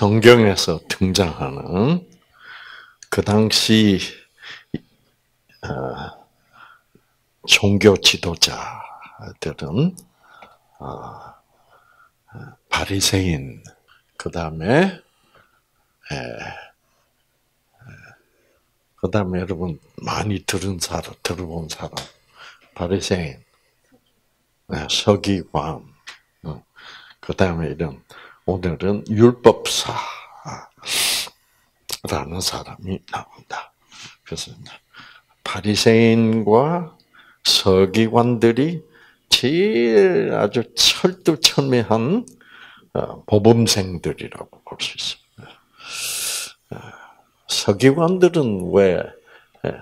성경에서 등장하는 그 당시 어, 종교 지도자들은 어, 바리새인 그 다음에 그 다음에 여러분 많이 들은 사람 들어본 사람 바리새인 서기관 그 다음에 이런 오늘은 율법사라는 사람이 나온다. 그래서 바리새인과 서기관들이 제일 아주 철두철미한 어, 보범생들이라고 볼 수 있습니다. 어, 서기관들은 왜 예,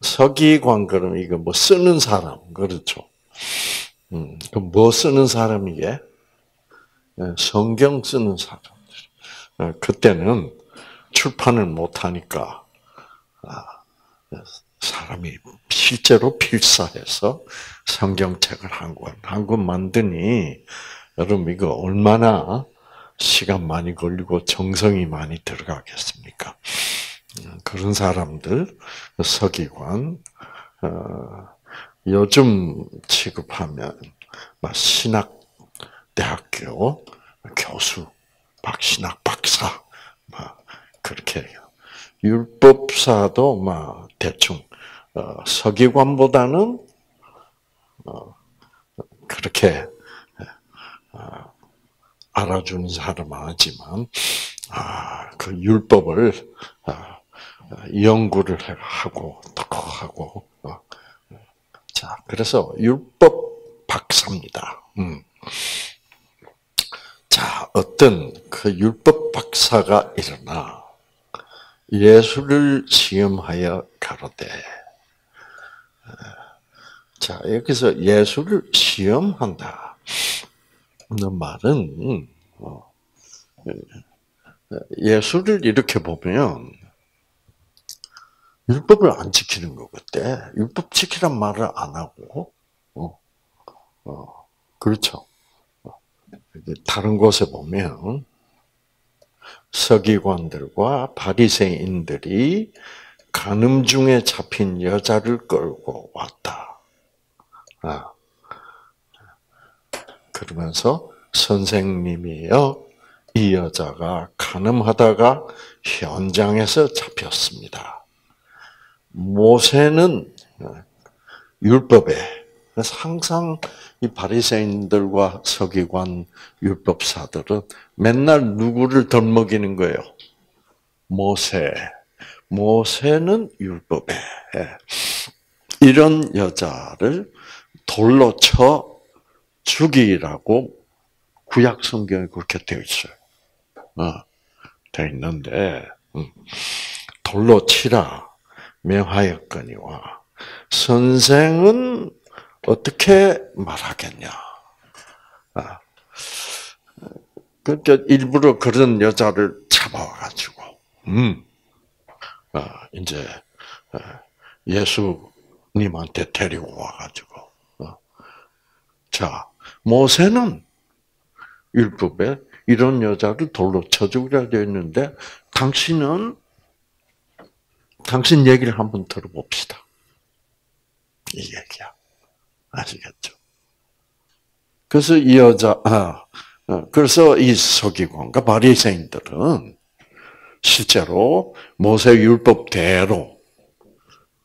서기관 그럼 이거 뭐 쓰는 사람 그렇죠? 음, 그뭐 쓰는 사람이게? 예, 성경 쓰는 사람들. 어, 그때는 출판을 못 하니까 아, 사람이 실제로 필사해서 성경책을 한 권, 한 권 만드니 여러분 이거 얼마나 시간 많이 걸리고 정성이 많이 들어가겠습니까? 음, 그런 사람들 서기관 어, 요즘 취급하면 신학 대학교 교수, 박신학 박사, 막 그렇게 율법사도 막 대충 어, 서기관보다는 어, 그렇게 어, 알아주는 사람은 하지만 아, 그 율법을 아, 연구를 하고 어. 자 그래서 율법 박사입니다. 음. 자, 어떤 그 율법 박사가 일어나 예수를 시험하여 가로되. 자, 여기서 예수를 시험한다. 는 말은, 어, 예수를 이렇게 보면, 율법을 안 지키는 것 같아. 율법 지키란 말을 안 하고, 어, 어, 그렇죠. 다른 곳에 보면 서기관들과 바리새인들이 간음 중에 잡힌 여자를 끌고 왔다. 아. 그러면서 선생님이여 이 여자가 간음하다가 현장에서 잡혔습니다. 모세는 율법에 그래서 항상 이 바리새인들과 서기관 율법사들은 맨날 누구를 덜먹이는 거예요. 모세. 모세는 율법에 이런 여자를 돌로 쳐 죽이라고 구약 성경에 그렇게 되어 있어요. 어, 되어 있는데 음, 돌로 치라 명하였거니와 선생은 어떻게 말하겠냐. 아. 그러니까 일부러 그런 여자를 잡아와가지고, 음, 아, 이제, 아, 예수님한테 데리고 와가지고, 어. 자, 모세는 율법에 이런 여자를 돌로 쳐 죽으려 되어 있는데, 당신은, 당신 얘기를 한번 들어봅시다. 이 얘기야. 아시겠죠? 그래서 이 여자, 아, 어, 그래서 이 서기관과 바리새인들은 실제로 모세 율법대로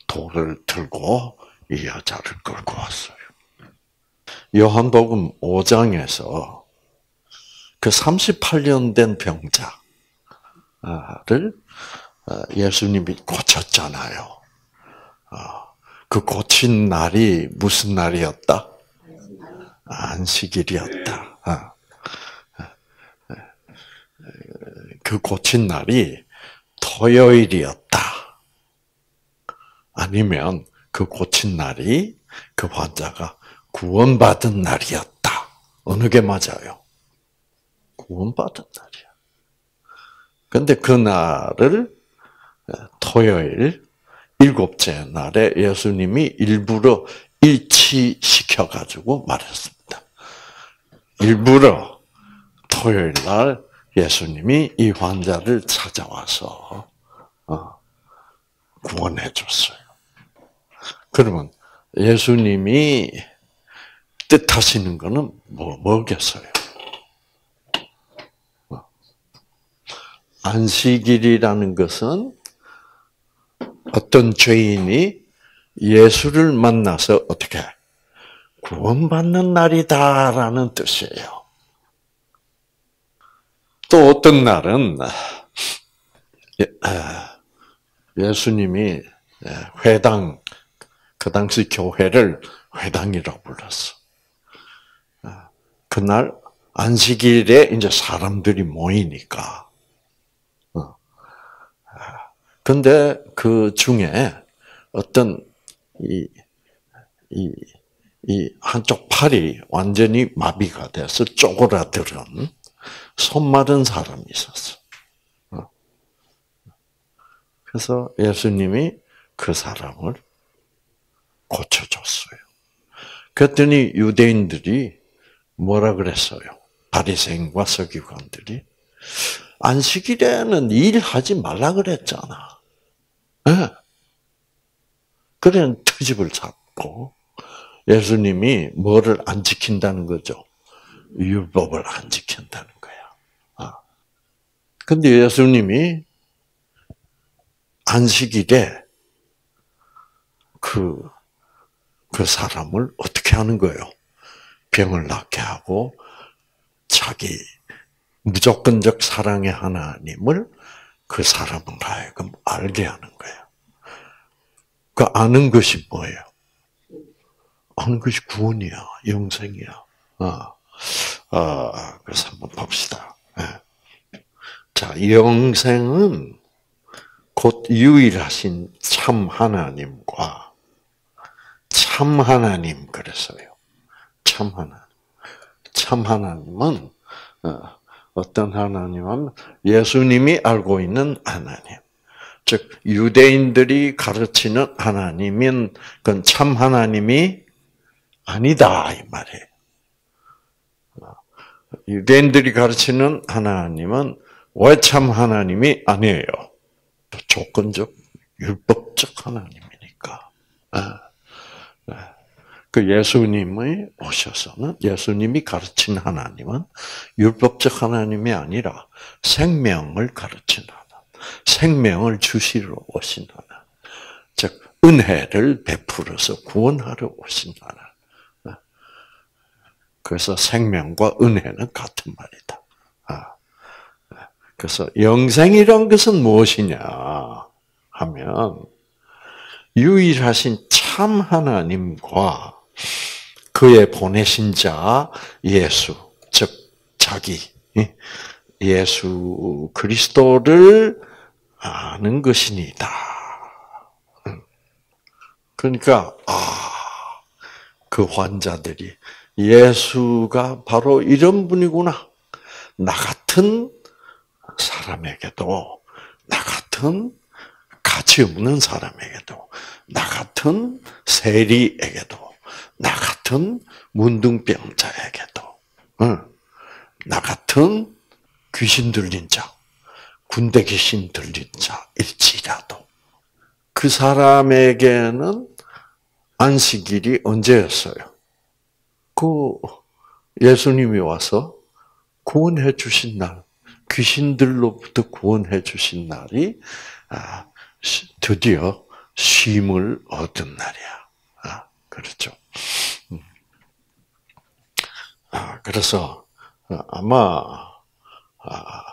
돌을 들고 이 여자를 끌고 왔어요. 요한복음 5장에서 그 38년 된 병자를 어, 예수님이 고쳤잖아요. 어, 그 고친 날이 무슨 날이었다? 안식일이었다. 아. 그 고친 날이 토요일이었다. 아니면 그 고친 날이 그 환자가 구원받은 날이었다. 어느 게 맞아요? 구원받은 날이야. 근데 그 날을 토요일 일곱째 날에 예수님이 일부러 일치시켜 가지고 말했습니다. 일부러 토요일 날 예수님이 이 환자를 찾아와서 어, 구원해 줬어요. 그러면 예수님이 뜻하시는 것은 뭐, 뭐겠어요? 어. 안식일이라는 것은 어떤 죄인이 예수를 만나서 어떻게 구원받는 날이다라는 뜻이에요. 또 어떤 날은 예, 예수님이 회당 그 당시 교회를 회당이라고 불렀어. 그날 안식일에 이제 사람들이 모이니까. 어. 근데 그 중에 어떤 이, 이, 이 한쪽 팔이 완전히 마비가 돼서 쪼그라들은 손 마른 사람이 있었어. 어. 그래서 예수님이 그 사람을 고쳐줬어요. 그랬더니 유대인들이 뭐라 그랬어요? 바리새인과 서기관들이 안식일에는 일하지 말라 그랬잖아. 네. 그래 트집을 잡고 예수님이 뭐를 안 지킨다는 거죠? 율법을 안 지킨다는 거야. 아. 근데 예수님이 안식일에 그, 그 사람을 어떻게 하는 거예요? 병을 낫게 하고 자기 무조건적 사랑의 하나님을 그 사람을 하여금 알게 하는 거예요. 그 아는 것이 뭐예요? 아는 것이 구원이야, 영생이야. 아, 아 그래서 한번 봅시다. 네. 자, 영생은 곧 유일하신 참 하나님과 참 하나님 그랬어요. 참 하나님. 참 하나님은 어, 어떤 하나님은 예수님이 알고 있는 하나님. 즉 유대인들이 가르치는 하나님은 그건 참 하나님이 아니다 이 말이에요. 유대인들이 가르치는 하나님은 왜 참 하나님이 아니에요? 조건적 율법적 하나님이니까. 아. 그 예수님이 오셔서는 예수님이 가르친 하나님은 율법적 하나님이 아니라 생명을 가르친 하나님, 생명을 주시러 오신 하나님, 즉 은혜를 베풀어서 구원하러 오신 하나님. 그래서 생명과 은혜는 같은 말이다. 아. 그래서 영생이란 것은 무엇이냐 하면 유일하신 참 하나님과 그의 보내신 자 예수, 즉 자기 예수 그리스도를 아는 것이니다. 그러니까 아, 그 환자들이 예수가 바로 이런 분이구나. 나 같은 사람에게도 나 같은 가치 없는 사람에게도 나 같은 세리에게도 나 같은 문둥병자에게도, 나 같은 귀신 들린 자, 군대 귀신 들린 자일지라도 그 사람에게는 안식일이 언제였어요? 그 예수님이 와서 구원해 주신 날, 귀신들로부터 구원해 주신 날이 아, 드디어 쉼을 얻은 날이야. 아, 그렇죠. 음. 아, 그래서 어, 아마 아,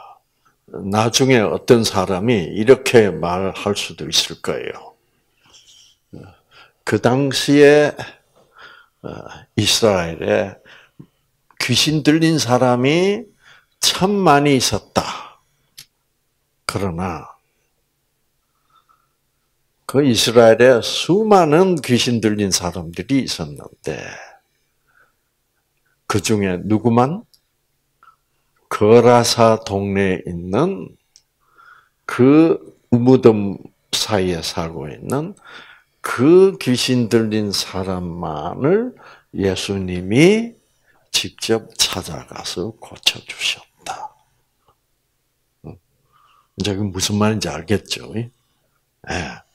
나중에 어떤 사람이 이렇게 말할 수도 있을 거예요. 그 당시에 어, 이스라엘에 귀신 들린 사람이 참 많이 있었다. 그러나 그 이스라엘에 수많은 귀신 들린 사람들이 있었는데 그 중에 누구만 거라사 동네에 있는 그 무덤 사이에 살고 있는 그 귀신 들린 사람만을 예수님이 직접 찾아가서 고쳐주셨다. 이제 그 무슨 말인지 알겠죠? 예.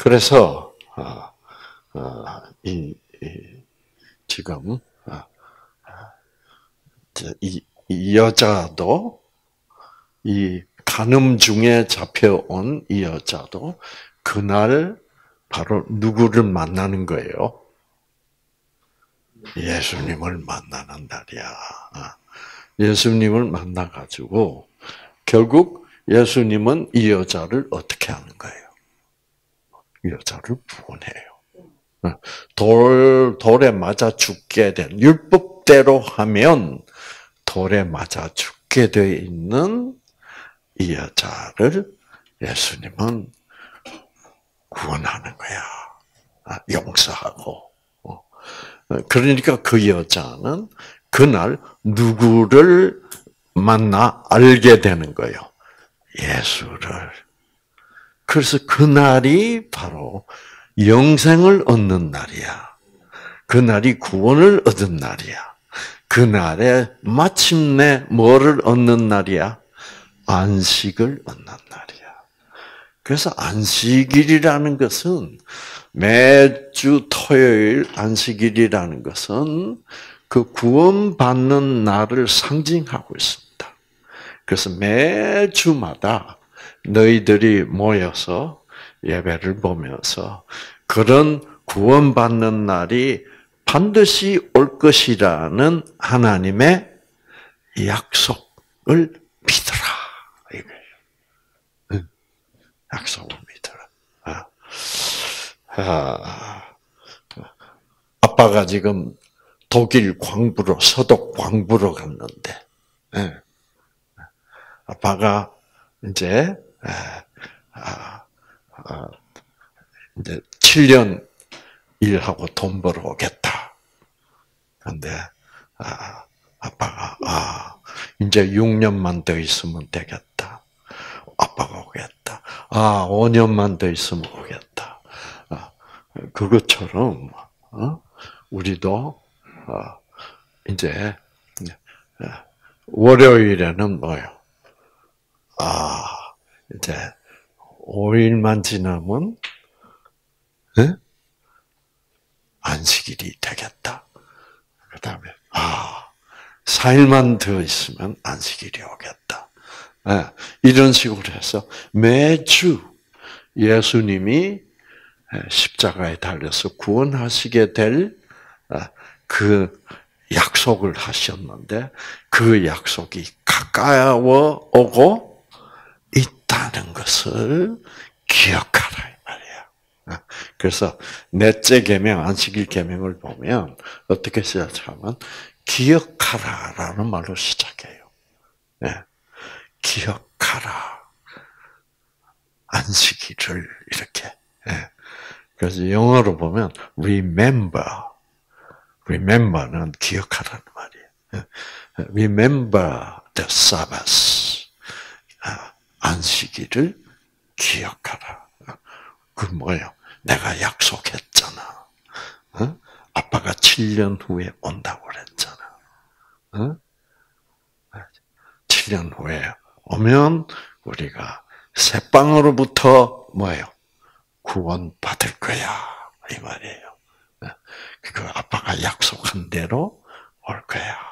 그래서 어, 어, 이, 이, 지금 어, 이, 이 여자도 이 간음 중에 잡혀온 이 여자도 그날 바로 누구를 만나는 거예요? 예수님을 만나는 날이야. 예수님을 만나가지고 결국 예수님은 이 여자를 어떻게 하는 거예요? 이 여자를 구원해요. 돌, 돌에 맞아 죽게 된, 율법대로 하면 돌에 맞아 죽게 되어 있는 이 여자를 예수님은 구원하는 거야. 아, 용서하고. 어. 그러니까 그 여자는 그날 누구를 만나 알게 되는 거예요. 예수를. 그래서 그날이 바로 영생을 얻는 날이야. 그날이 구원을 얻은 날이야. 그날에 마침내 뭐를 얻는 날이야? 안식을 얻는 날이야. 그래서 안식일이라는 것은 매주 토요일 안식일이라는 것은 그 구원받는 날을 상징하고 있습니다. 그래서 매주마다 너희들이 모여서 예배를 보면서 그런 구원받는 날이 반드시 올 것이라는 하나님의 약속을 믿어라. 이거예요. 약속을 믿어라. 아. 아. 아빠가 지금 독일 광부로 서독 광부로 갔는데 예. 아빠가 이제 이제 7년 일하고 돈 벌어 오겠다. 근데 아, 아빠가 아 이제 6년만 더 있으면 되겠다. 아빠가 오겠다. 아 5년만 더 있으면 오겠다. 아, 그것처럼 어? 우리도 어, 이제 월요일에는 뭐요? 아 이제 5일만 지나면 네? 안식일이 되겠다. 그 다음에 아 4일만 더 있으면 안식일이 오겠다. 네, 이런 식으로 해서 매주 예수님이 십자가에 달려서 구원하시게 될그 아, 약속을 하셨는데 그 약속이 가까워 오고 있다는 것을 기억하라 이 말이야. 아, 그래서 넷째 계명 안식일 계명을 보면 어떻게 시작하면 기억하라라는 말로 시작해요. 네. 기억하라. 안식일을 이렇게. 네. 그래서 영어로 보면 remember. remember는 기억하라는 말이에요. 네. remember the Sabbath. 아, 안식일을 기억하라. 그 뭐예요? 내가 약속했잖아. 어? 아빠가 7년 후에 온다고 그랬잖아. 7년 후에 오면 우리가 새빵으로부터 뭐예요? 구원 받을 거야 이 말이에요. 그 아빠가 약속한 대로 올 거야.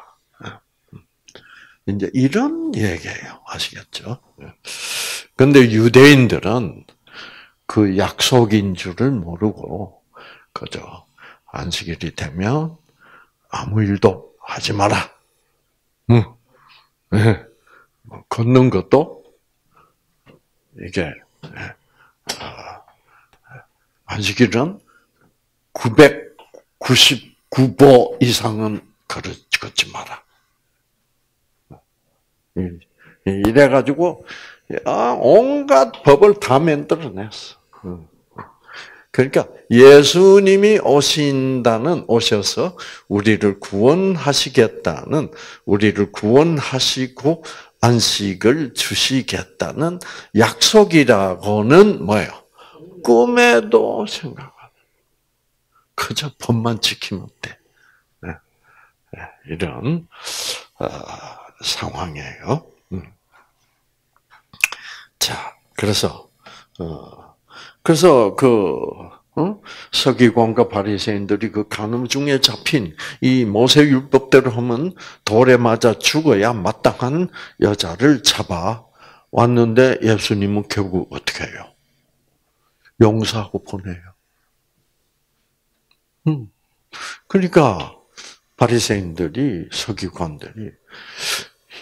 이제 이런 얘기예요. 아시겠죠? 근데 유대인들은 그 약속인 줄을 모르고 그저 안식일이 되면 아무 일도 하지 마라. 응. 네. 뭐 걷는 것도 이게 네. 안식일은 999보 이상은 걷지 마라. 이래가지고 온갖 법을 다 만들어냈어. 그러니까 예수님이 오신다는 오셔서 우리를 구원하시겠다는 우리를 구원하시고 안식을 주시겠다는 약속이라고는 뭐예요? 꿈에도 생각 안 해. 그저 법만 지키면 돼. 네. 네. 이런 어, 상황이에요. 음. 자, 그래서 어, 그래서 그 어? 서기관과 바리새인들이 그 간음 중에 잡힌 이 모세 율법대로 하면 돌에 맞아 죽어야 마땅한 여자를 잡아 왔는데 예수님은 결국 어떻게 해요? 용서하고 보내요. 음. 그러니까 바리새인들이 서기관들이 이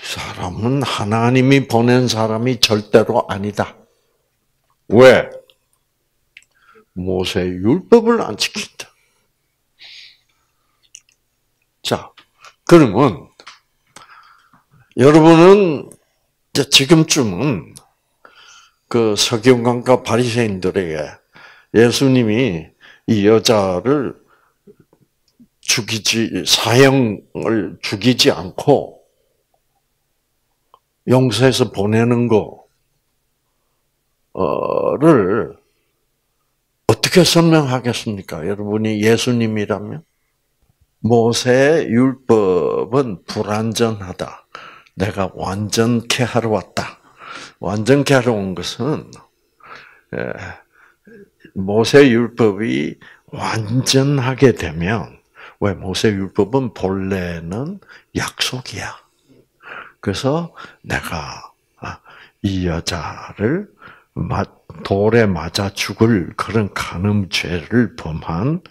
사람은 하나님이 보낸 사람이 절대로 아니다. 왜? 모세 율법을 안 지킨다. 자, 그러면 여러분은 지금쯤은 그 서기관과 바리새인들에게 예수님이 이 여자를 죽이지 사형을 죽이지 않고 용서해서 보내는 거를 어떻게 설명하겠습니까? 여러분이 예수님이라면 모세 율법은 불완전하다. 내가 완전케 하러 왔다. 완전케 하러 온 것은 모세 율법이 완전하게 되면 왜 모세 율법은 본래는 약속이야. 그래서 내가 아, 이 여자를 돌에 맞아 죽을 그런 간음죄를 범한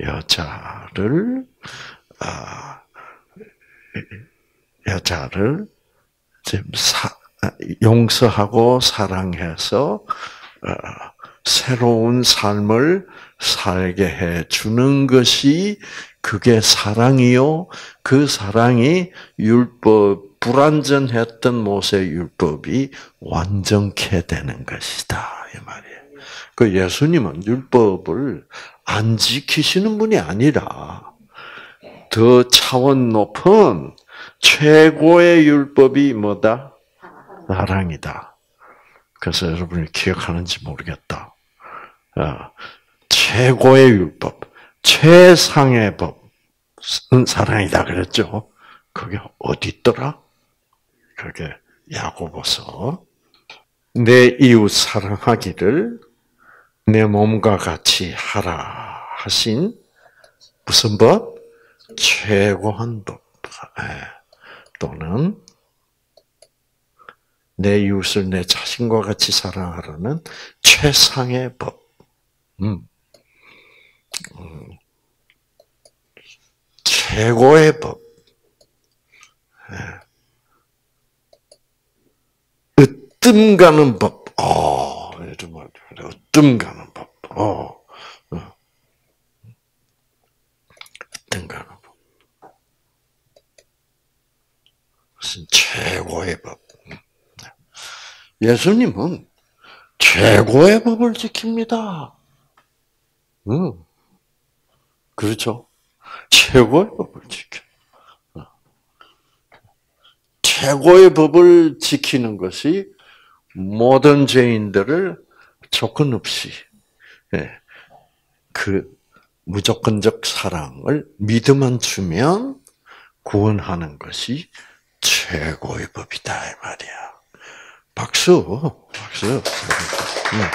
여자를 아, 여자를 용서하고 사랑해서 어, 새로운 삶을 살게 해 주는 것이 그게 사랑이요. 그 사랑이 율법 불완전했던 모세 율법이 완전케 되는 것이다 이 말이에요. 그 예수님은 율법을 안 지키시는 분이 아니라 더 차원 높은 최고의 율법이 뭐다? 사랑이다. 그래서 여러분이 기억하는지 모르겠다. 어, 최고의 율법, 최상의 법은 사랑이다 그랬죠. 그게 어디 있더라? 그게 야고보서 내 이웃 사랑하기를 내 몸과 같이 하라 하신 무슨 법? 최고한 법. 예. 또는 내 이웃을 내 자신과 같이 사랑하라는 최상의 법. 음. 음. 최고의 법. 예. 으뜸 가는 법. 어, 정말 으뜸 가는 법. 어, 어. 으뜸 가는 법. 무슨 최고의 법. 예수님은 최고의 법을 지킵니다. 응. 그렇죠? 최고의 법을 지켜. 최고의 법을 지키는 것이 모든 죄인들을 조건 없이 예, 그 무조건적 사랑을 믿음만 주면 구원하는 것이 최고의 법이다 이 말이야. 박수, 박수. 네.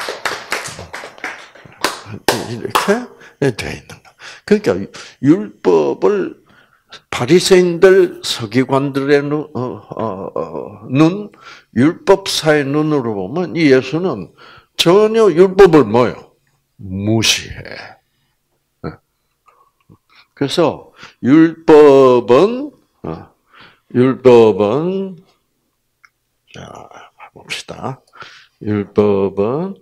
이렇게 돼 있는 거. 그러니까 율법을 바리새인들 서기관들의 눈, 어, 어, 어, 눈, 율법사의 눈으로 보면 이 예수는 전혀 율법을 뭐요? 무시해. 어. 그래서 율법은 어, 율법은 자 봅시다. 율법은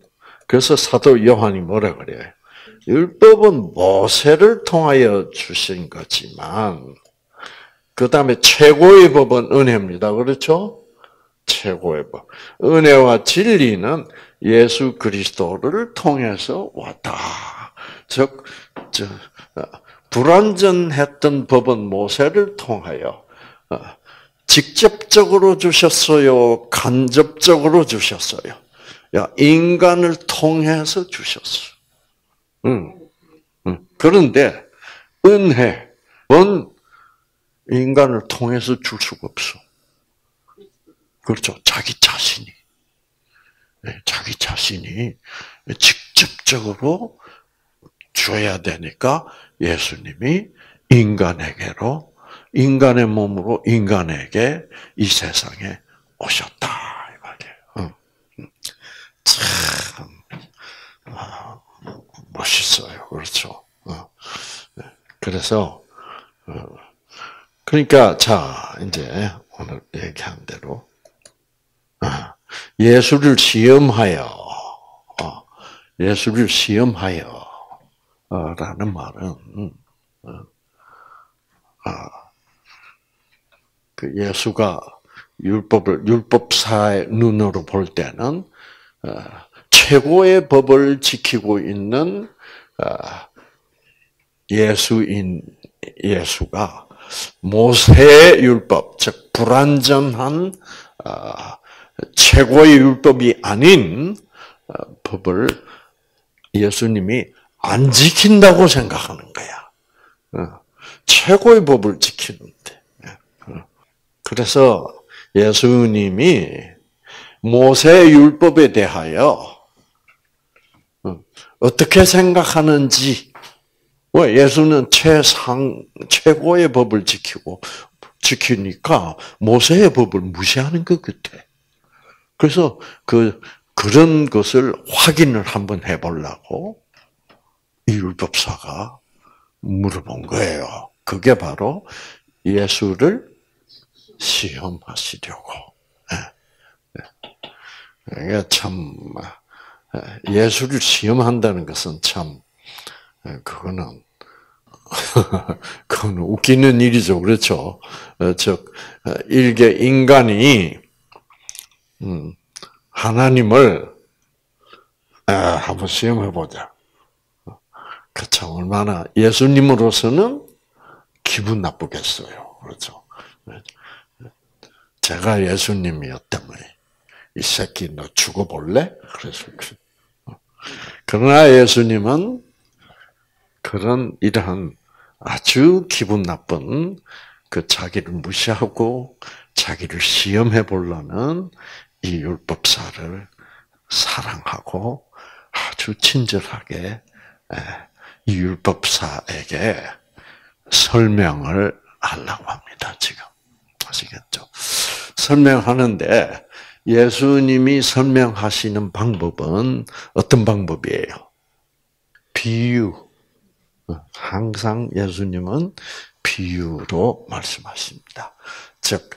그래서 사도 요한이 뭐라 그래요? 율법은 모세를 통하여 주신 거지만 그 다음에 최고의 법은 은혜입니다. 그렇죠? 최고의 법. 은혜와 진리는 예수 그리스도를 통해서 왔다. 즉, 저, 어, 불완전했던 법은 모세를 통하여 어, 직접적으로 주셨어요. 간접적으로 주셨어요. 인간을 통해서 주셨어요. 그런데 은혜는 인간을 통해서 줄 수가 없어. 그렇죠. 자기 자신이. 예, 자기 자신이 직접적으로 줘야 되니까 예수님이 인간에게로 인간의 몸으로 인간에게 이 세상에 오셨다 이 말이에요. 참 아, 멋있어요, 그렇죠? 어. 네. 그래서 어, 그러니까 자 이제 오늘 얘기한 대로 아, 예수를 시험하여 어, 예수를 시험하여 라는 말은 아, 그 예수가 율법을 율법사의 눈으로 볼 때는 최고의 법을 지키고 있는 예수인 예수가 모세의 율법, 즉 불완전한 최고의 율법이 아닌 어, 법을 예수님이 안 지킨다고 생각하는 거야. 어, 최고의 법을 지키는데. 예, 어. 그래서 예수님이 모세 율법에 대하여 어떻게 생각하는지, 예수는 최상, 최고의 법을 지키고, 지키니까 모세의 법을 무시하는 것 같아. 그래서 그, 그런 것을 확인을 한번 해보려고 이 율법사가 물어본 거예요. 그게 바로 예수를 시험하시려고. 이게 예. 예. 참 예, 예수를 시험한다는 것은 참 그거는 그건 웃기는 일이죠, 그렇죠? 어, 즉 일개 인간이 음, 하나님을 한번 시험해 보자. 그참 얼마나 예수님으로서는 기분 나쁘겠어요. 그렇죠. 제가 예수님이었다면 이 새끼 너 죽어볼래? 그래서 그러나 예수님은 그런 이러한 아주 기분 나쁜 그 자기를 무시하고 자기를 시험해 보려는 이 율법사를 사랑하고 아주 친절하게 이 율법사에게 설명을 하려고 합니다, 지금. 아시겠죠? 설명하는데 예수님이 설명하시는 방법은 어떤 방법이에요? 비유. 항상 예수님은 비유로 말씀하십니다. 즉,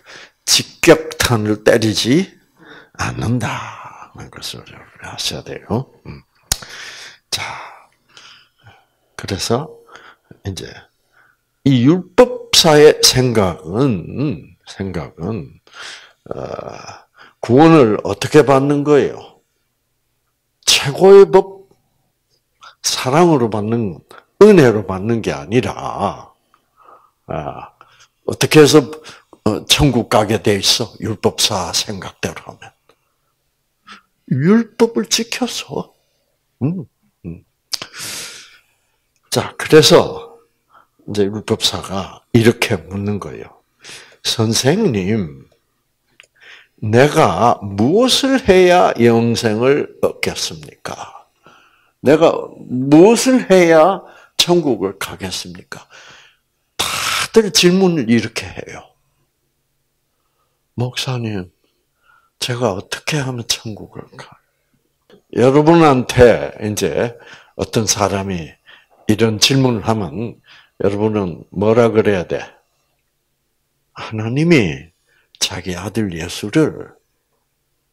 직격탄을 때리지 않는다. 는 것을 하셔야 돼요. 음. 자, 그래서 이제 이 율법사의 생각은 생각은 어, 구원을 어떻게 받는 거예요? 최고의 법 사랑으로 받는 은혜로 받는 게 아니라 아, 어떻게 해서 어, 천국 가게 돼 있어 율법사 생각대로 하면 율법을 지켜서 음, 음. 자, 그래서 이제 율법사가 이렇게 묻는 거예요. 선생님, 내가 무엇을 해야 영생을 얻겠습니까? 내가 무엇을 해야 천국을 가겠습니까? 다들 질문을 이렇게 해요. 목사님, 제가 어떻게 하면 천국을 가? 여러분한테 이제 어떤 사람이 이런 질문을 하면 여러분은 뭐라 그래야 돼? 하나님이 자기 아들 예수를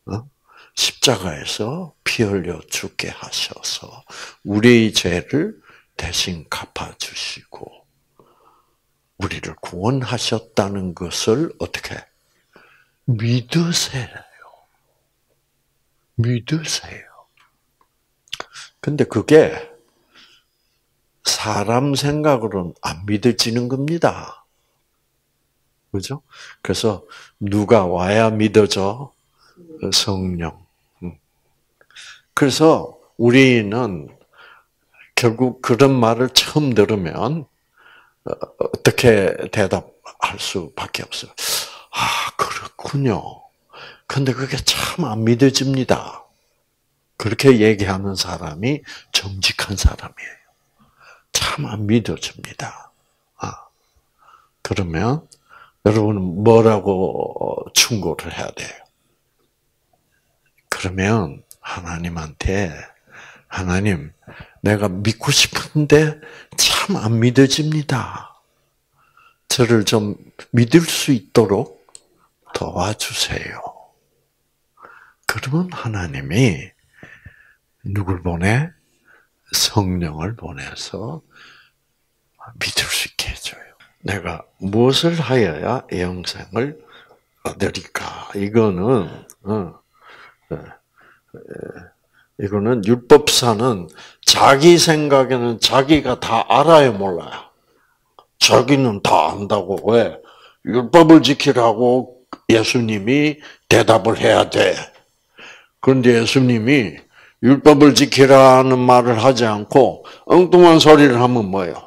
어? 십자가에서 피 흘려 죽게 하셔서 우리의 죄를 대신 갚아주시고 우리를 구원하셨다는 것을 어떻게 믿으세요. 믿으세요. 근데 그게 사람 생각으로는 안 믿어지는 겁니다. 그죠? 그래서 누가 와야 믿어져? 성령. 음. 그래서 우리는 결국 그런 말을 처음 들으면 어, 어떻게 대답할 수밖에 없어요. 아, 그렇군요. 근데 그게 참 안 믿어집니다. 그렇게 얘기하는 사람이 정직한 사람이에요. 참 안 믿어집니다. 아, 그러면 여러분은 뭐라고 충고를 해야 돼요? 그러면 하나님한테 하나님 내가 믿고 싶은데 참 안 믿어집니다. 저를 좀 믿을 수 있도록 도와주세요. 그러면 하나님이 누굴 보내? 성령을 보내서 믿을 수 있게. 내가 무엇을 하여야 영생을 얻으리까? 이거는 어, 어, 이거는 율법사는 자기 생각에는 자기가 다 알아요, 몰라요. 자기는 다 안다고 왜 율법을 지키라고 예수님이 대답을 해야 돼. 그런데 예수님이 율법을 지키라는 말을 하지 않고 엉뚱한 소리를 하면 뭐예요?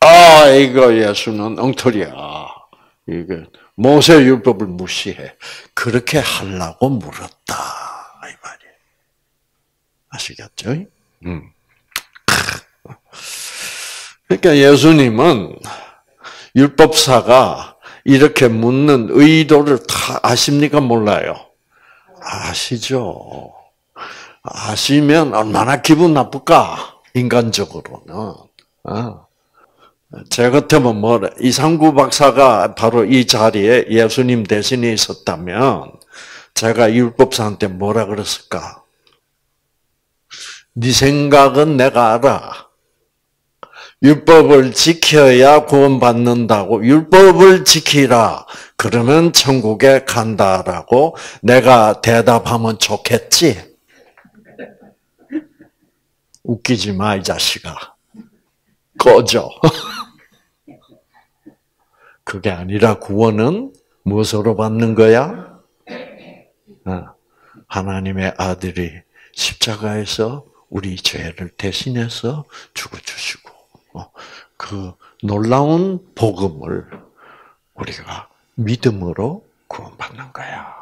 아, 이거 예수는 엉터리야. 이게 모세 율법을 무시해. 그렇게 하려고 물었다. 이 말이에요. 아시겠죠? 음. 그러니까 예수님은 율법사가 이렇게 묻는 의도를 다 아십니까? 몰라요? 아시죠? 아시면 얼마나 기분 나쁠까? 인간적으로는. 어. 제 같으면 뭐래? 이상구 박사가 바로 이 자리에 예수님 대신에 있었다면 제가 율법사한테 뭐라 그랬을까? 네 생각은 내가 알아. 율법을 지켜야 구원받는다고 율법을 지키라. 그러면 천국에 간다라고 내가 대답하면 좋겠지. 웃기지 마, 이 자식아. 꺼져. 그게 아니라 구원은 무엇으로 받는 거야? 어, 하나님의 아들이 십자가에서 우리 죄를 대신해서 죽어주시고, 어, 그 놀라운 복음을 우리가 믿음으로 구원받는 거야.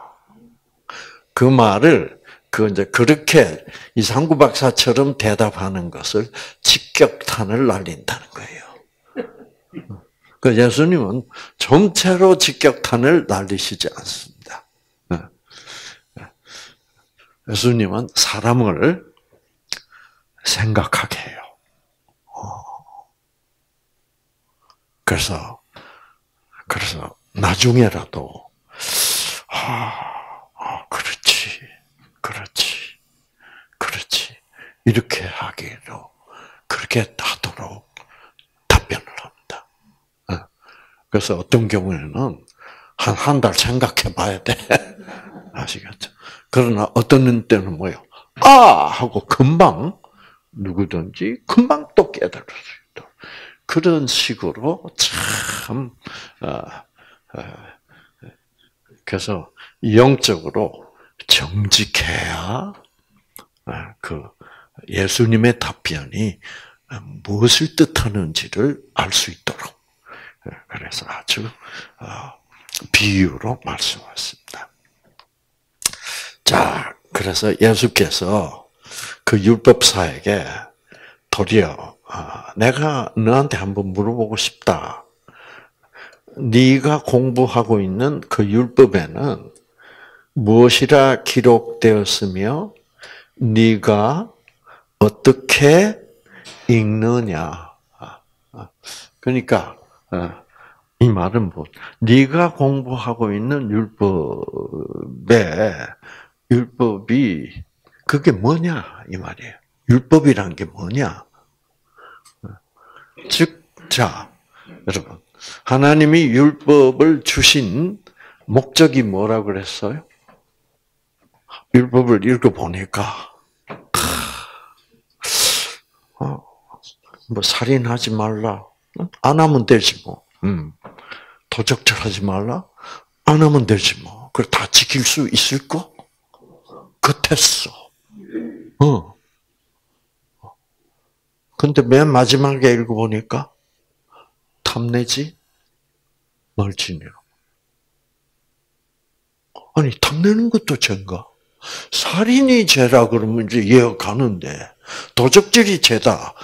그 말을 그 이제 그렇게 이 상구 박사처럼 대답하는 것을 직격탄을 날린다는 거예요. 그 예수님은 전체로 직격탄을 날리시지 않습니다. 네. 예수님은 사람을 생각하게 해요. 어. 그래서 그래서 나중에라도 아, 그렇지, 그렇지 이렇게 하기로 그렇게 하도록 답변을 합니다. 어. 그래서 어떤 경우에는 한 한 달 생각해 봐야 돼. 아시겠죠? 그러나 어떤 때는 뭐요? 아! 하고 금방 누구든지 금방 또 깨달을 수 있도록. 그런 식으로 참, 어, 어, 그래서 영적으로 정직해야 어, 그 예수님의 답변이 무엇을 뜻하는지를 알 수 있도록. 그래서 아주 비유로 말씀하셨습니다. 자, 그래서 예수께서 그 율법사에게 도리어 내가 너한테 한번 물어보고 싶다. 네가 공부하고 있는 그 율법에는 무엇이라 기록되었으며 네가 어떻게 읽느냐. 그러니까 이 말은 뭐 네가 공부하고 있는 율법에 율법이 그게 뭐냐 이 말이에요. 율법이란 게 뭐냐? 즉, 자, 여러분, 하나님이 율법을 주신 목적이 뭐라 그랬어요? 율법을 읽어 보니까 어, 뭐 살인하지 말라. 안 하면 되지 뭐. 음. 도적질 하지 말라. 안 하면 되지 뭐. 그걸 다 지킬 수 있을 거? 같았어. 어. 근데 맨 마지막에 읽어보니까 탐내지 말지니라. 아니 탐내는 것도 죄인가? 살인이 죄라 그러면 이제 이해가 가는데, 도적질이 죄다,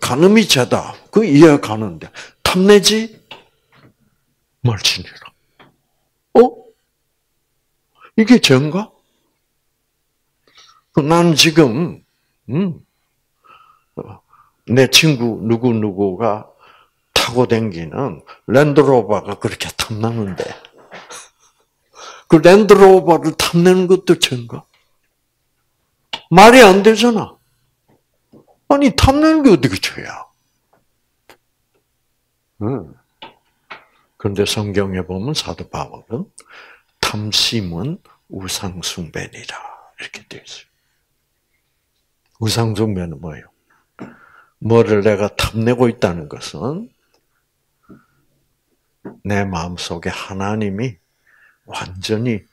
간음이 죄다, 그 이해가 가는데, 탐내지 말지니라. 어? 이게 죄인가? 난 지금, 음, 내 친구 누구 누구가 타고 댕기는 랜드로버가 그렇게 탐나는데, 그 랜드로버를 탐내는 것도 죄인가? 말이 안 되잖아. 아니, 탐내는 게 어떻게 죄야? 응. 그런데 성경에 보면 사도 바울은 탐심은 우상숭배니라 이렇게 되어 있어요. 우상숭배는 뭐예요? 뭐를 내가 탐내고 있다는 것은 내 마음속에 하나님이 완전히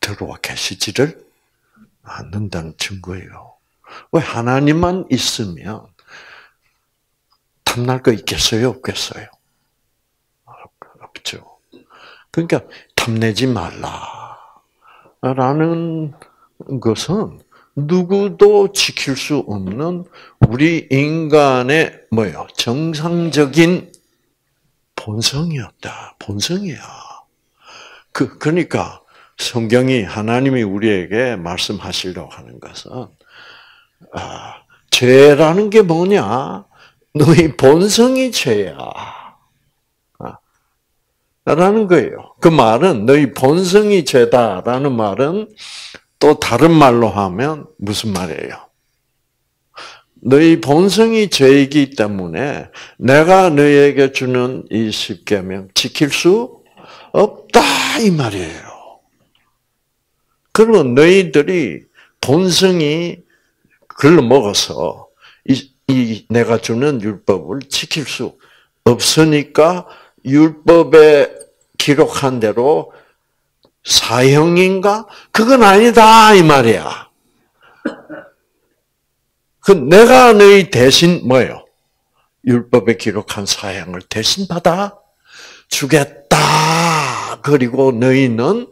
들어와 계시지를 않는다는 증거예요. 왜 하나님만 있으면 탐날 거 있겠어요, 없겠어요? 없죠. 그러니까 탐내지 말라라는 것은 누구도 지킬 수 없는 우리 인간의 뭐요 정상적인 본성이었다. 본성이야. 그 그러니까 성경이 하나님이 우리에게 말씀하시려고 하는 것은 아, 죄라는 게 뭐냐? 너희 본성이 죄야. 아, 라는 거예요. 그 말은 너희 본성이 죄다라는 말은 또 다른 말로 하면 무슨 말이에요? 너희 본성이 죄이기 때문에 내가 너희에게 주는 이 십계명 지킬 수 없다 이 말이에요. 그러면 너희들이 본성이 글로 먹어서 이, 이 내가 주는 율법을 지킬 수 없으니까 율법에 기록한 대로 사형인가? 그건 아니다 이 말이야. 그 내가 너희 대신 뭐요? 율법에 기록한 사형을 대신 받아 주겠다. 그리고 너희는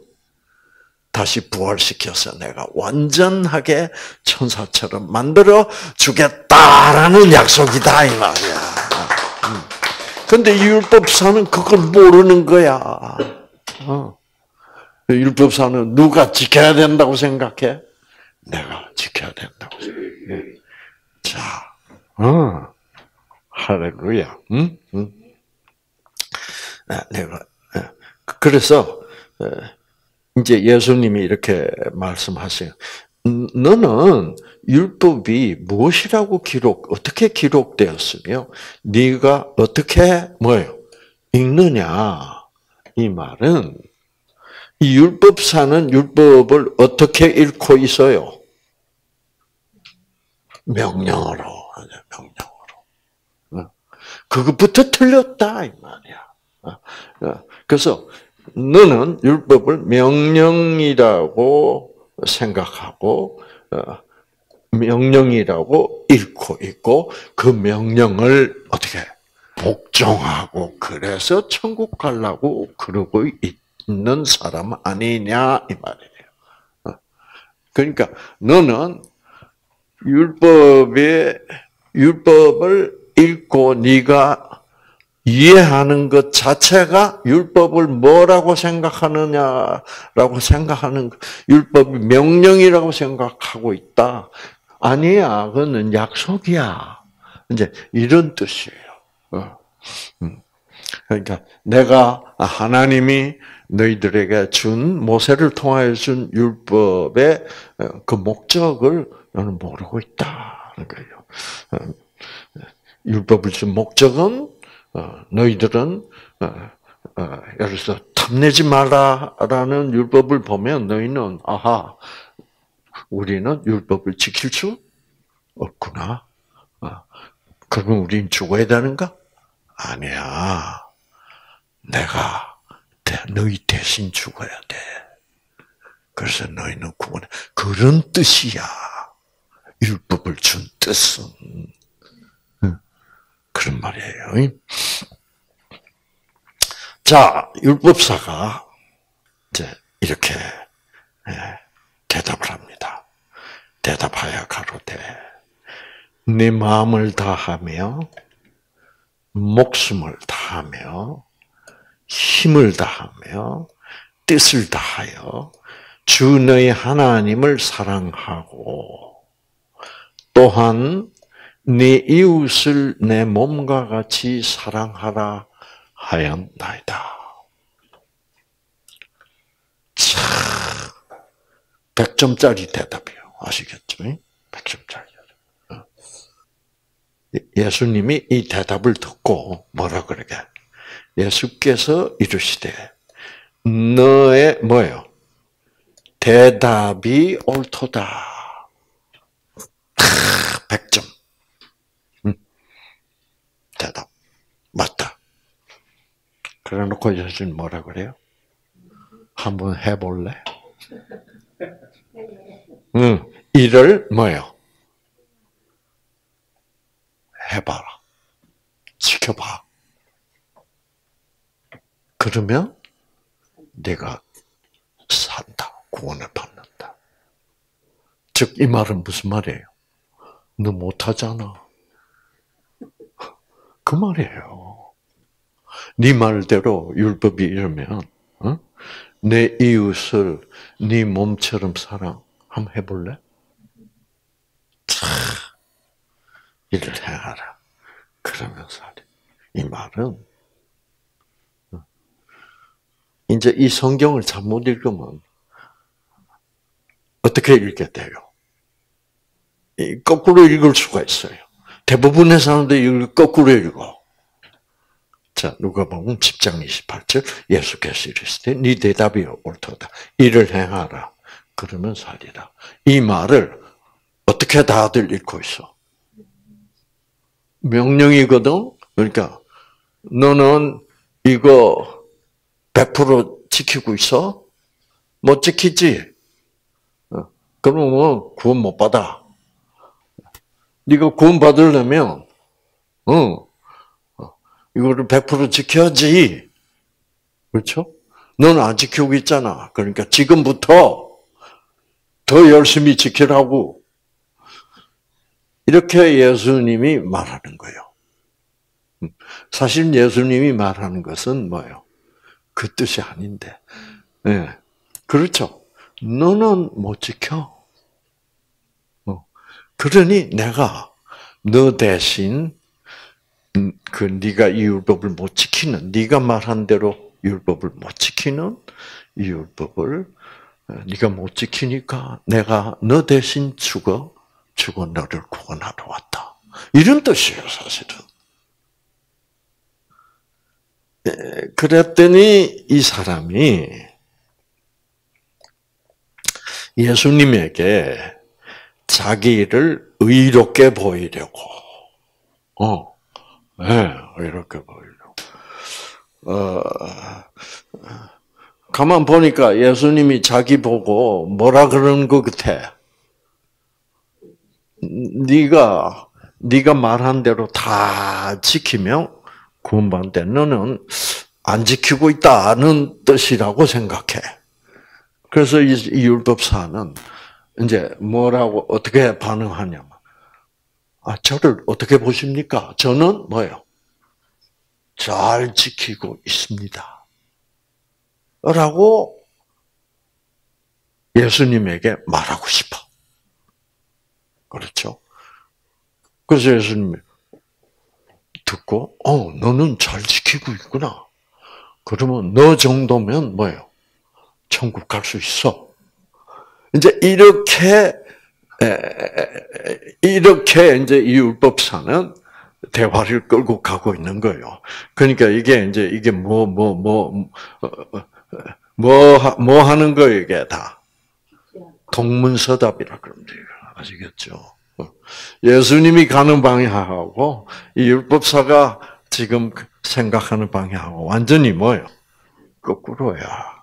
다시 부활시켜서 내가 완전하게 천사처럼 만들어 주겠다라는 약속이다 이 말이야. 음. 근데 율법사는 그걸 모르는 거야. 어. 율법사는 누가 지켜야 된다고 생각해? 내가 지켜야 된다고 생각해. 자, 어, 할렐루야. 응? 응? 아, 내가 그래서 이제 예수님이 이렇게 말씀하세요. 너는 율법이 무엇이라고 기록 어떻게 기록되었으며 네가 어떻게 뭐예요 읽느냐 이 말은 이 율법사는 율법을 어떻게 읽고 있어요? 명령어로 명령어로. 그것부터 틀렸다 이 말이야. 어, 그래서 너는 율법을 명령이라고 생각하고 어, 명령이라고 읽고 있고 그 명령을 어떻게 복종하고 그래서 천국 가려고 그러고 있는 사람 아니냐 이 말이에요. 어. 그러니까 너는 율법의 율법을 읽고 네가 이해하는 것 자체가 율법을 뭐라고 생각하느냐라고 생각하는 율법이 명령이라고 생각하고 있다. 아니야, 그거는 약속이야. 이제 이런 뜻이에요. 어. 음. 그러니까 내가 하나님이 너희들에게 준 모세를 통하여 준 율법의 어, 그 목적을 너는 모르고 있다는 거예요. 어. 율법을 준 목적은 어, 너희들은 어, 어, 예를 들어서 탐내지 마라라는 율법을 보면 너희는 아하 우리는 율법을 지킬 수 없구나. 그러면 우린 죽어야 되는가? 아니야. 내가 너희 대신 죽어야 돼. 그래서 너희는 구원해. 그런 뜻이야. 율법을 준 뜻은. 그런 말이에요. 자, 율법사가 이제 이렇게 예, 대답하여 가로되 내 마음을 다하며 목숨을 다하며 힘을 다하며 뜻을 다하여 주 너희 하나님을 사랑하고 또한 네 이웃을 내 몸과 같이 사랑하라 하였나이다. 참, 100점짜리 대답이에요. 아시겠죠? 100점짜리. 어. 예수님이 이 대답을 듣고 뭐라 그러게? 예수께서 이르시되 너의 뭐예요? 대답이 옳도다. 100점. 대답. 맞다. 그래 놓고 예수님 뭐라 그래요? 한번 해볼래? 응. 일을 뭐예요? 해봐라. 지켜봐. 그러면 내가 산다. 구원을 받는다. 즉, 이 말은 무슨 말이에요? 너 못하잖아. 그 말이에요. 네 말대로 율법이 이러면 어? 내 이웃을 네 몸처럼 사랑 한번 해볼래? 차, 일을 행하라. 그러면서 이 말은 어, 이제 이 성경을 잘못 읽으면 어떻게 읽게 돼요? 거꾸로 읽을 수가 있어요. 대부분의 사람들이 이걸 거꾸로 읽어. 자, 누가 보면 10장 28절 예수께서 이르시되 네 대답이 옳도다. 이를 행하라. 그러면 살리라. 이 말을 어떻게 다들 읽고 있어? 명령이거든. 그러니까 너는 이거 100% 지키고 있어? 못 지키지? 어, 그러면 구원 못 받아. 네가 구원 받으려면 어, 이거를 100% 지켜야지. 그렇죠? 너는 안 지키고 있잖아. 그러니까 지금부터 더 열심히 지키라고. 이렇게 예수님이 말하는 거예요. 사실 예수님이 말하는 것은 뭐예요? 그 뜻이 아닌데. 네. 그렇죠. 너는 못 지켜. 그러니 내가 너 대신 음, 그 네가 이 율법을 못 지키는 네가 말한 대로 율법을 못 지키는 이 율법을 어, 네가 못 지키니까 내가 너 대신 죽어 죽어 너를 구원하러 왔다. 이런 뜻이에요, 사실은. 그랬더니 이 사람이 예수님에게 자기를 의롭게 보이려고, 어, 예, 네, 의롭게 보이려고. 어, 가만 보니까 예수님이 자기 보고 뭐라 그러는 것 같아. 네가 네가 말한 대로 다 지키면 구원받는데 너는 안 지키고 있다는 뜻이라고 생각해. 그래서 이 율법사는 이제 뭐라고 어떻게 반응하냐면 아 저를 어떻게 보십니까? 저는 뭐예요? 잘 지키고 있습니다. 라고 예수님에게 말하고 싶어. 그렇죠? 그래서 예수님이 듣고, 어, 너는 잘 지키고 있구나. 그러면 너 정도면 뭐예요? 천국 갈 수 있어. 이제 이렇게 이렇게 이제 이 율법사는 대화를 끌고 가고 있는 거예요. 그러니까 이게 이제 이게 뭐 뭐 뭐 뭐 뭐 하는 거예요 이게 다 동문서답이라 돼요. 아시겠죠? 예수님이 가는 방향하고 이 율법사가 지금 생각하는 방향하고 완전히 뭐예요? 거꾸로야.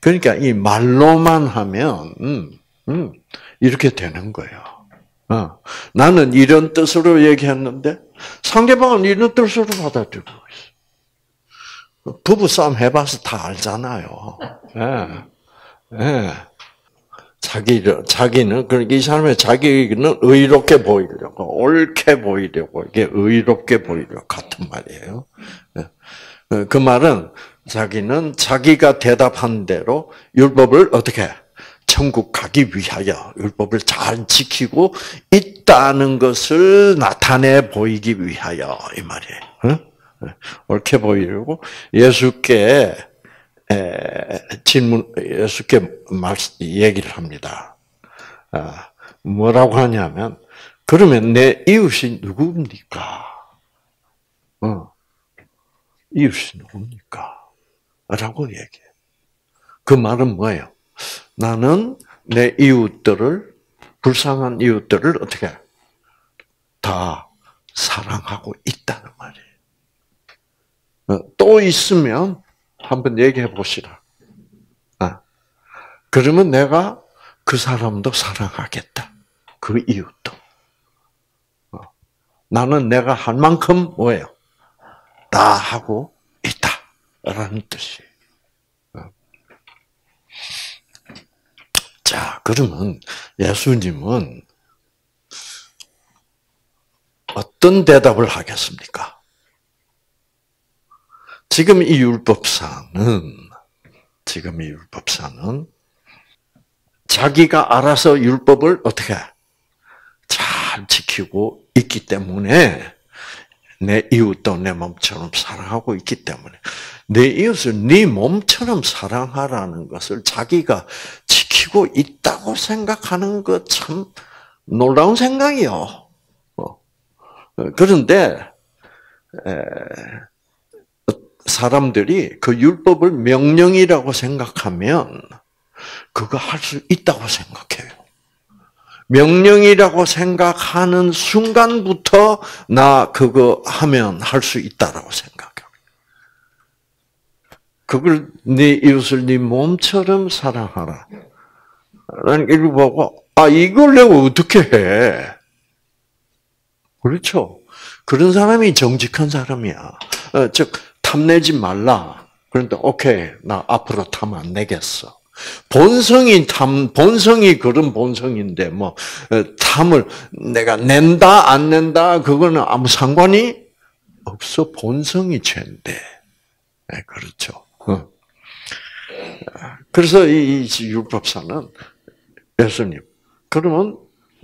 그러니까 이 말로만 하면 음, 음, 이렇게 되는 거예요. 어. 나는 이런 뜻으로 얘기했는데 상대방은 이런 뜻으로 받아들이고 있어. 부부 싸움 해봐서 다 알잖아요. 예. 예. 자기를 자기는 그러니까 이 사람의 자기는 의롭게 보이려고 옳게 보이려고 이게 의롭게 보이려고 같은 말이에요. 예. 그 말은 자기는 자기가 대답한 대로 율법을 어떻게 천국 가기 위하여 율법을 잘 지키고 있다는 것을 나타내 보이기 위하여 이 말이에요. 예. 옳게 보이려고 예수께 질문 예수께 말 얘기를 합니다. 아, 뭐라고 하냐면 그러면 내 이웃이 누굽니까? 어, 이웃이 누굽니까? 라고 얘기해. 그 말은 뭐예요? 나는 내 이웃들을 불쌍한 이웃들을 어떻게 다 사랑하고 있다는 말이에요. 어, 또 있으면 한번 얘기해 보시라. 아, 그러면 내가 그 사람도 사랑하겠다. 그 이웃도. 어, 나는 내가 할 만큼 뭐예요? 다 하고. 라는 뜻이. 어. 자, 그러면 예수님은 어떤 대답을 하겠습니까? 지금 이 율법사는 지금 이 율법사는 자기가 알아서 율법을 어떻게 잘 지키고 있기 때문에 내 이웃도 내 몸처럼 사랑하고 있기 때문에 내 이웃을 네 몸처럼 사랑하라는 것을 자기가 지키고 있다고 생각하는 것 참 놀라운 생각이요. 어. 그런데 사람들이 그 율법을 명령이라고 생각하면 그거 할 수 있다고 생각해요. 명령이라고 생각하는 순간부터 나 그거 하면 할 수 있다라고 생각해요. 그걸 네 이웃을 네 몸처럼 사랑하라. 라는 걸 보고 아 이걸 내가 어떻게 해? 그렇죠. 그런 사람이 정직한 사람이야. 어, 즉 탐내지 말라. 그런데 오케이 나 앞으로 탐 안 내겠어. 본성이 탐 본성이 그런 본성인데 뭐 어, 탐을 내가 낸다 안 낸다 그거는 아무 상관이 없어 본성이 죄인데 네, 그렇죠. 어. 그래서 이, 율법사는 예수님 그러면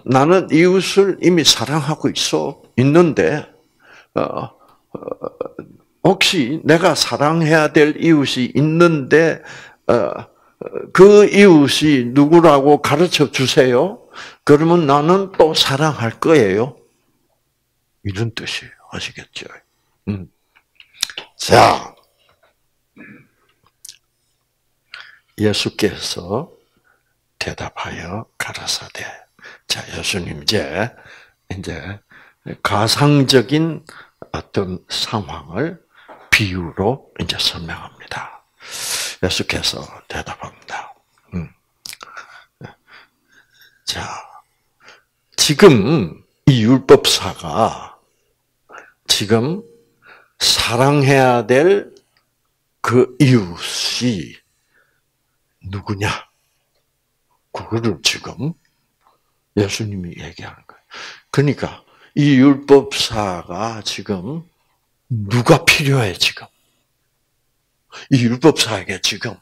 나는 이웃을 이미 사랑하고 있어 있는데 어, 어, 혹시 내가 사랑해야 될 이웃이 있는데 어, 그 이웃이 누구라고 가르쳐 주세요. 그러면 나는 또 사랑할 거예요. 이런 뜻이에요. 아시겠죠? 음. 자, 예수께서 대답하여 가라사대. 자, 예수님 이제 이제 가상적인 어떤 상황을 비유로 이제 설명합니다. 예수께서 대답합니다. 음. 자, 지금 이 율법사가 지금 사랑해야 될 그 이웃이 누구냐? 그거를 지금 예수님이 얘기하는 거예요. 그러니까 이 율법사가 지금 누가 필요해 지금? 이 율법사에게 지금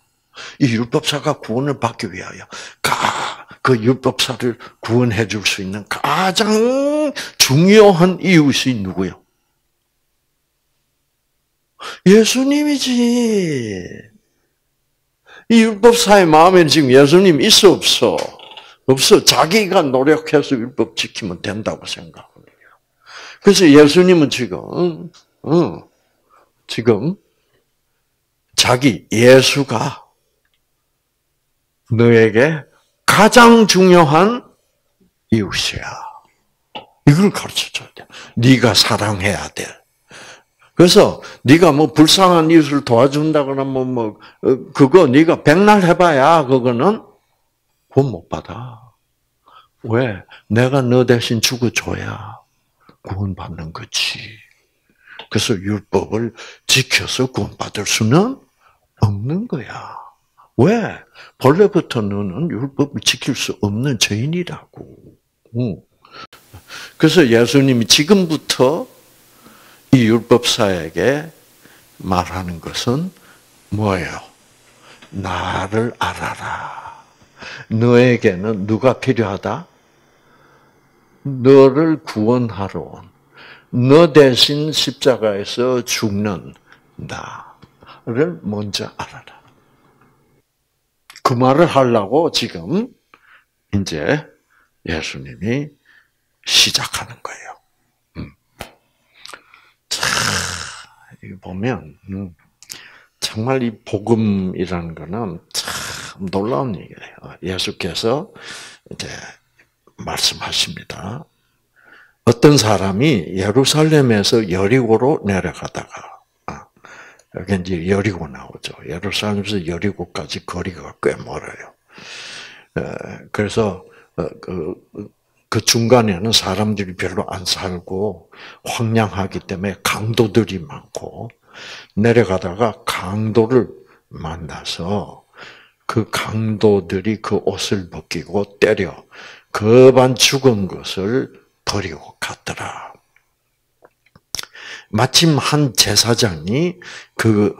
이 율법사가 구원을 받기 위하여 그 율법사를 구원해 줄 수 있는 가장 중요한 이웃이 누구요? 예수님이지. 이 율법사의 마음에 지금 예수님 있어 없어? 없어. 자기가 노력해서 율법 지키면 된다고 생각해요. 그래서 예수님은 지금 어, 지금 자기 예수가 너에게 가장 중요한 이웃이야. 이걸 가르쳐 줘야 돼. 네가 사랑해야 돼. 그래서 네가 뭐 불쌍한 이웃을 도와준다 그러면 뭐 어, 그거 네가 백날 해봐야 그거는 구원 못 받아. 왜? 내가 너 대신 죽어줘야 구원 받는 거지. 그래서 율법을 지켜서 구원받을 수는 없는 거야. 왜? 본래부터 너는 율법을 지킬 수 없는 죄인이라고. 그래서 예수님이 지금부터 이 율법사에게 말하는 것은 뭐예요? 나를 알아라. 너에게는 누가 필요하다? 너를 구원하러 온, 너 대신 십자가에서 죽는 나를 먼저 알아라. 그 말을 하려고 지금 이제 예수님이 시작하는 거예요. 음. 자, 이 보면 음, 정말 이 복음이라는 거는 참 놀라운 얘기예요. 예수께서 이제 말씀하십니다. 어떤 사람이 예루살렘에서 여리고로 내려가다가 아, 여기 이제 여리고 나오죠. 예루살렘에서 여리고까지 거리가 꽤 멀어요. 그래서 어, 그, 그 중간에는 사람들이 별로 안 살고 황량하기 때문에 강도들이 많고 내려가다가 강도를 만나서 그 강도들이 그 옷을 벗기고 때려 거반 죽은 것을 버리고 갔더라. 마침 한 제사장이 그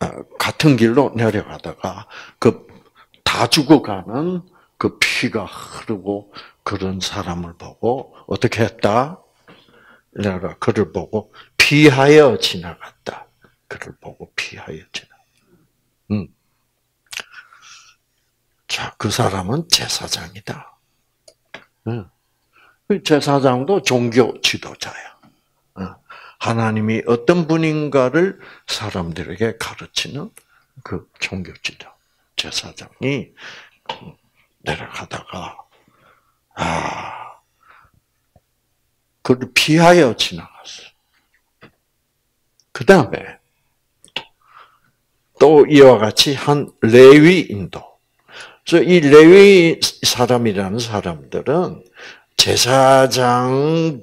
어, 같은 길로 내려가다가 그 다 죽어가는 그 피가 흐르고 그런 사람을 보고 어떻게 했다? 내가 그를 보고 피하여 지나갔다. 그를 보고 피하여 지나. 음. 자, 그 사람은 제사장이다. 그 제사장도 종교 지도자야. 하나님이 어떤 분인가를 사람들에게 가르치는 그 종교 지도 제사장이 내려가다가 아 그를 피하여 지나갔어. 그 다음에 또 이와 같이 한 레위인도 그래서 이 레위 사람이라는 사람들은 제사장이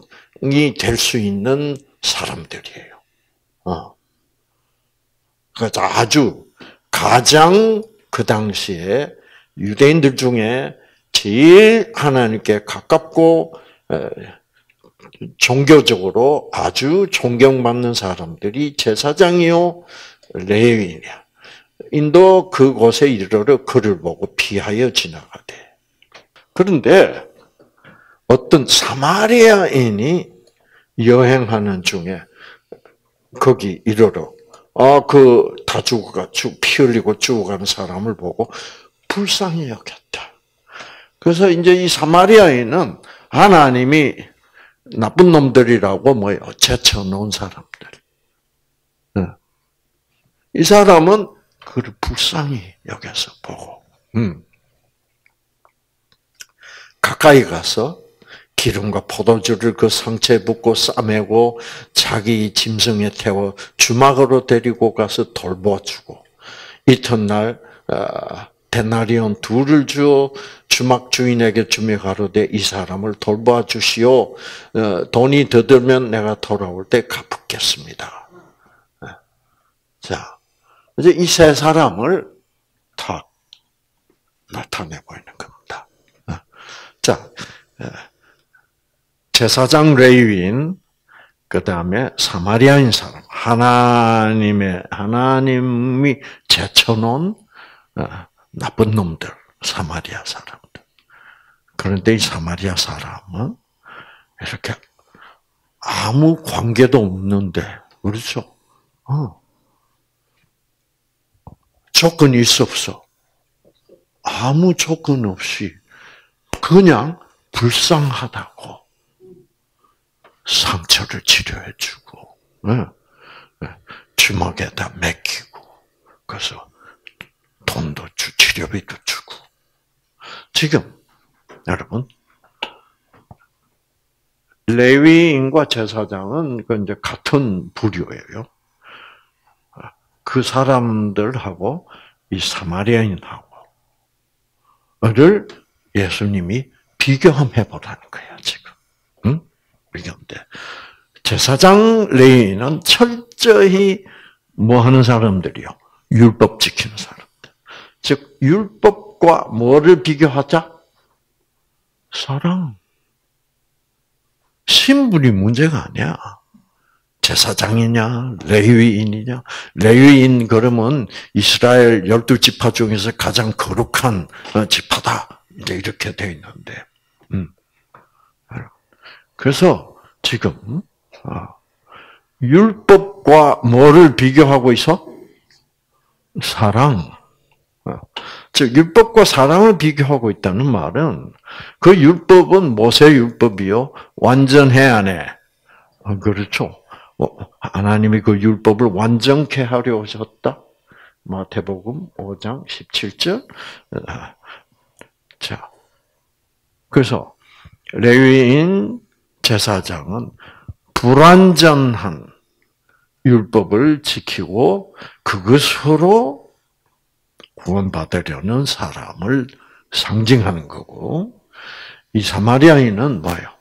될 수 있는 사람들이에요. 어. 그래서 아주 가장 그 당시에 유대인들 중에 제일 하나님께 가깝고 종교적으로 아주 존경받는 사람들이 제사장이요 레위인이야. 인도 그곳에 이르러 그를 보고 피하여 지나가되. 그런데 어떤 사마리아인이 여행하는 중에 거기 이르러 아 그 다 죽어가 피 흘리고 죽어가는 사람을 보고 불쌍히 여겼다. 그래서 이제 이 사마리아인은 하나님이 나쁜 놈들이라고 뭐요 제쳐놓은 사람들. 이 사람은 그를 불쌍히 여겨서 보고, 음. 가까이 가서 기름과 포도주를 그 상처에 붓고 싸매고 자기 짐승에 태워 주막으로 데리고 가서 돌보아주고 이튿날 데나리온 둘을 주어 주막 주인에게 주며 가로되 이 사람을 돌보아 주시오. 어, 돈이 더 들면 내가 돌아올 때 갚겠습니다. 자, 이제 이 세 사람을 다 나타내 보이는 겁니다. 어. 자, 제사장 레위인, 그 다음에 사마리아인 사람, 하나님의 하나님이 제쳐놓은 어, 나쁜 놈들, 사마리아 사람들. 그런데 이 사마리아 사람은 이렇게 아무 관계도 없는데, 그렇죠? 어. 조건이 있어 없어? 아무 조건 없이 그냥 불쌍하다고 상처를 치료해주고 주먹에다 맡기고 그래서 돈도 주 치료비도 주고 지금 여러분 레위인과 제사장은 그 이제 같은 부류예요. 그 사람들하고 이 사마리아인하고를 예수님이 비교 한번 해보라는 거야 지 비교인데 제사장 레인은 철저히 뭐 하는 사람들이요? 율법 지키는 사람들. 즉 율법과 뭐를 비교하자? 사랑. 신분이 문제가 아니야. 제사장이냐, 레위인이냐. 레위인 그러면 이스라엘 열두 지파 중에서 가장 거룩한 어, 지파다. 이제 이렇게 돼 있는데. 음. 그래서 지금 아, 율법과 뭐를 비교하고 있어? 사랑. 어. 즉 율법과 사랑을 비교하고 있다는 말은 그 율법은 모세 율법이요 완전해야 하네. 어, 그렇죠. 어, 하나님이 그 율법을 완전케 하려 오셨다. 마태복음 5장 17절. 자, 그래서 레위인 제사장은 불완전한 율법을 지키고 그것으로 구원받으려는 사람을 상징하는 거고 이 사마리아인은 뭐예요?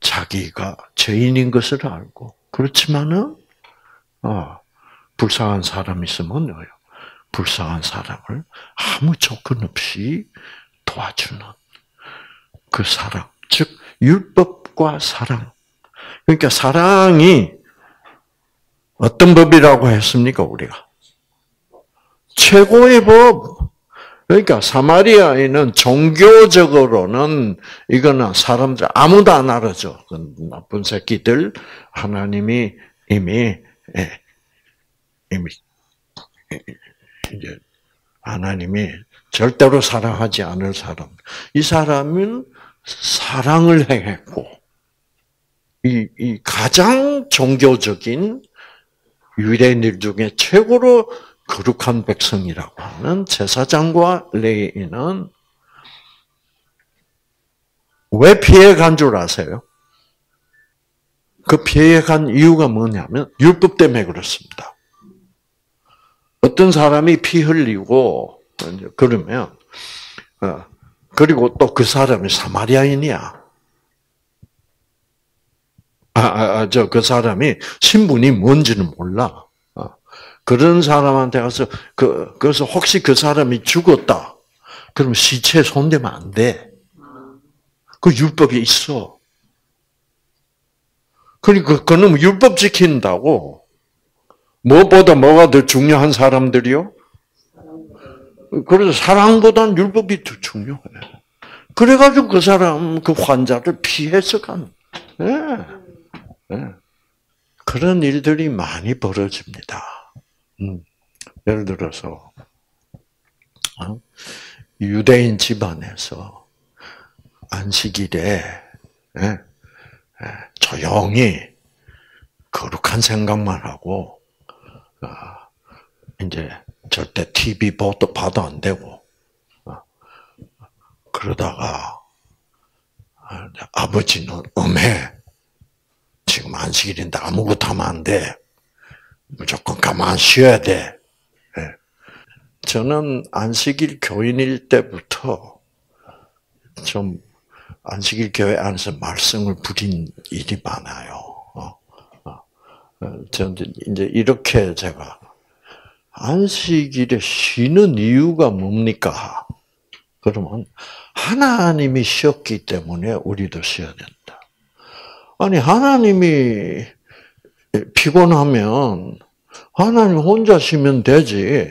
자기가 죄인인 것을 알고 그렇지만은 어, 불쌍한 사람 있으면 뭐예요? 불쌍한 사람을 아무 조건 없이 도와주는 그 사랑, 즉 율법과 사랑. 그러니까 사랑이 어떤 법이라고 했습니까 우리가? 최고의 법. 그러니까 사마리아인은 종교적으로는 이거는 사람들 아무도 안 알아줘. 그 나쁜 새끼들 하나님이 이미 예, 이미 이제 하나님이 절대로 사랑하지 않을 사람. 이 사람은 사랑을 행했고 이, 이 가장 종교적인 유대인들 중에 최고로 거룩한 백성이라고 하는 제사장과 레이인은 왜 피해 간 줄 아세요? 그 피해 간 이유가 뭐냐면 율법 때문에 그렇습니다. 어떤 사람이 피 흘리고 그러면 어, 그리고 또 그 사람이 사마리아인이야. 아, 아, 아 저 그 사람이 신분이 뭔지는 몰라. 그런 사람한테 가서 그 그래서 혹시 그 사람이 죽었다. 그럼 시체 손대면 안 돼. 그 율법이 있어. 그러니까 그놈 율법 지킨다고 무엇보다 뭐가 더 중요한 사람들이요? 그래서 사랑보다는 율법이 더 중요해. 그래가지고 그 사람, 그 환자를 피해서 간. 네. 네. 그런 일들이 많이 벌어집니다. 음, 예를 들어서 어? 유대인 집안에서 안식일에 예, 예, 조용히 거룩한 생각만 하고 어, 이제 절대 TV 보도 봐도 안 되고 어, 그러다가 아버지는 음해 지금 안식일인데 아무것도 하면 안 돼. 무조건 가만 쉬어야 돼. 네. 저는 안식일 교인일 때부터 좀 안식일 교회 안에서 말씀을 부린 일이 많아요. 어, 어. 저는 이제 이렇게 제가 안식일에 쉬는 이유가 뭡니까? 그러면 하나님이 쉬었기 때문에 우리도 쉬어야 된다. 아니 하나님이 피곤하면 하나님 혼자 쉬면 되지.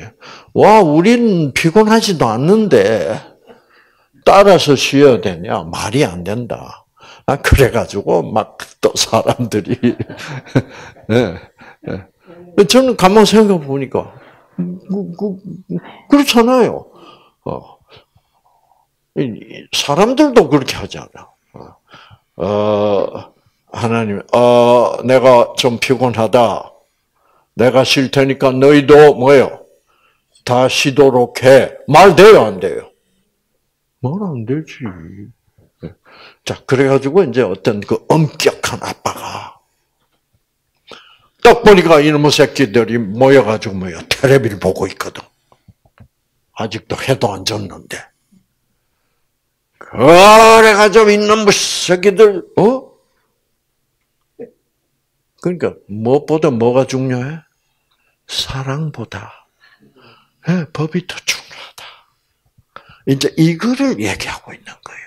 와, 우린 피곤하지도 않는데 따라서 쉬어야 되냐? 말이 안 된다. 아, 그래가지고 막 또 사람들이 네, 네. 저는 가만 생각해 보니까 그, 그, 그렇잖아요. 어. 사람들도 그렇게 하잖아. 어, 하나님, 어, 내가 좀 피곤하다. 내가 쉴 테니까 너희도 뭐예요? 다 쉬도록 해. 말 돼요, 안 돼요? 말 안 되지. 네. 자, 그래가지고 이제 어떤 그 엄격한 아빠가 딱 보니까 이놈의 새끼들이 모여가지고 뭐야, 테레비를 보고 있거든. 아직도 해도 안 졌는데. 그래가지고 이놈의 새끼들, 어? 그러니까 무엇보다 뭐가 중요해? 사랑보다. 네, 법이 더 중요하다. 이제 이거를 얘기하고 있는 거예요.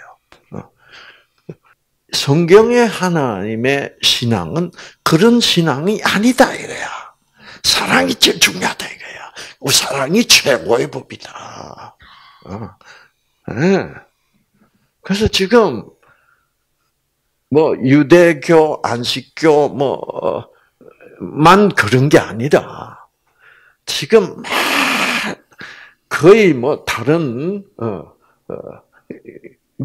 어. 성경의 하나님의 신앙은 그런 신앙이 아니다 이거야. 사랑이 제일 중요하다 이거야. 사랑이 최고의 법이다. 네. 그래서 지금 뭐 유대교, 안식교 뭐만 그런 게 아니라 지금 거의 뭐 다른 어, 어,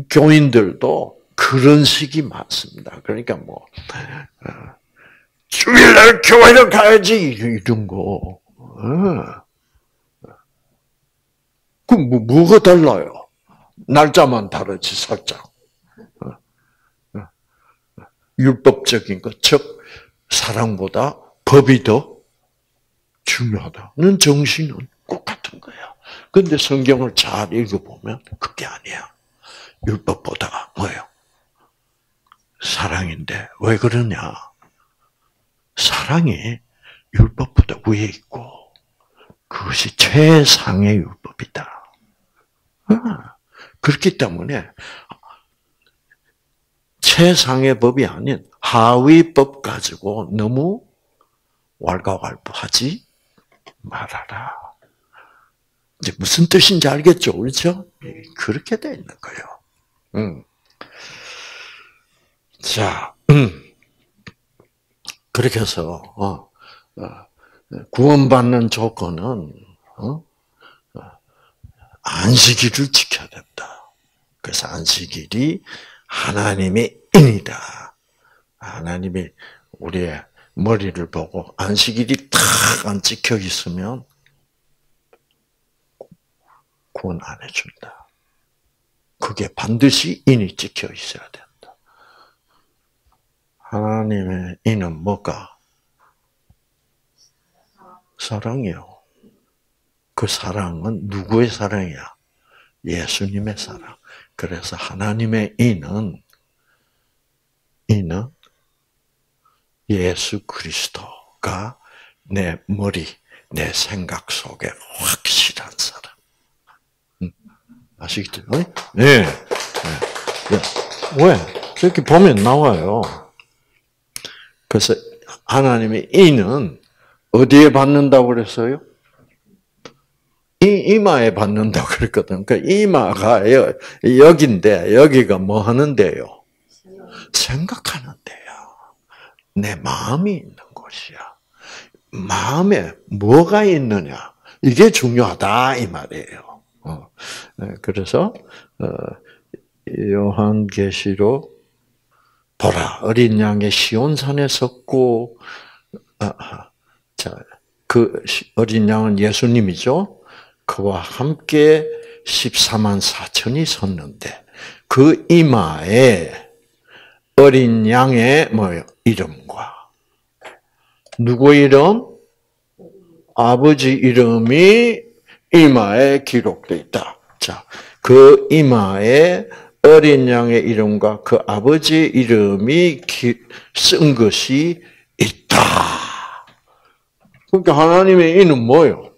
교인들도 그런 식이 많습니다. 그러니까 뭐 어, 주일날 교회를 가야지 이런 거. 그럼 뭐, 뭐가 달라요? 날짜만 다르지 살짝. 율법적인 것, 즉 사랑보다 법이 더 중요하다는 정신은 똑같은 거야. 근데 성경을 잘 읽어보면 그게 아니야. 율법보다가 뭐예요? 사랑인데 왜 그러냐? 사랑이 율법보다 위에 있고 그것이 최상의 율법이다. 그렇기 때문에 최상의 법이 아닌 하위 법 가지고 너무 왈가왈부하지 말아라. 이제 무슨 뜻인지 알겠죠, 그렇죠? 그렇게 돼 있는 거예요. 음. 자, 음. 그렇게 해서 어, 어, 구원받는 조건은 어? 어 안식일을 지켜야 된다. 그래서 안식일이 하나님의 인이다. 하나님이 우리의 머리를 보고 안식일이 탁안 찍혀 있으면 구원 안 해준다. 그게 반드시 인이 찍혀 있어야 된다. 하나님의 인은 뭐가? 사랑이요. 그 사랑은 누구의 사랑이야? 예수님의 사랑. 그래서 하나님의 이는 이는 예수 그리스도가 내 머리, 내 생각 속에 확실한 사람. 음, 아시겠죠? 네. 네. 네. 왜? 이렇게 보면 나와요. 그래서 하나님의 이는 어디에 받는다고 그랬어요? 이 이마에 받는다고 그랬거든. 그 이마가 여기인데 여기가 뭐 하는데요? 생각하는 데야. 내 마음이 있는 곳이야. 마음에 뭐가 있느냐 이게 중요하다 이 말이에요. 어. 네, 그래서 어, 요한계시록 보라 어린 양의 시온산에 섰고 아, 아, 자 그 어린 양은 예수님이죠. 그와 함께 14만 4천이 섰는데 그 이마에 어린 양의 뭐요 이름과 누구 이름? 아버지 이름이 이마에 기록돼 있다. 자, 그 이마에 어린 양의 이름과 그 아버지 이름이 쓴 것이 있다. 그러니까 하나님의 이는 뭐요?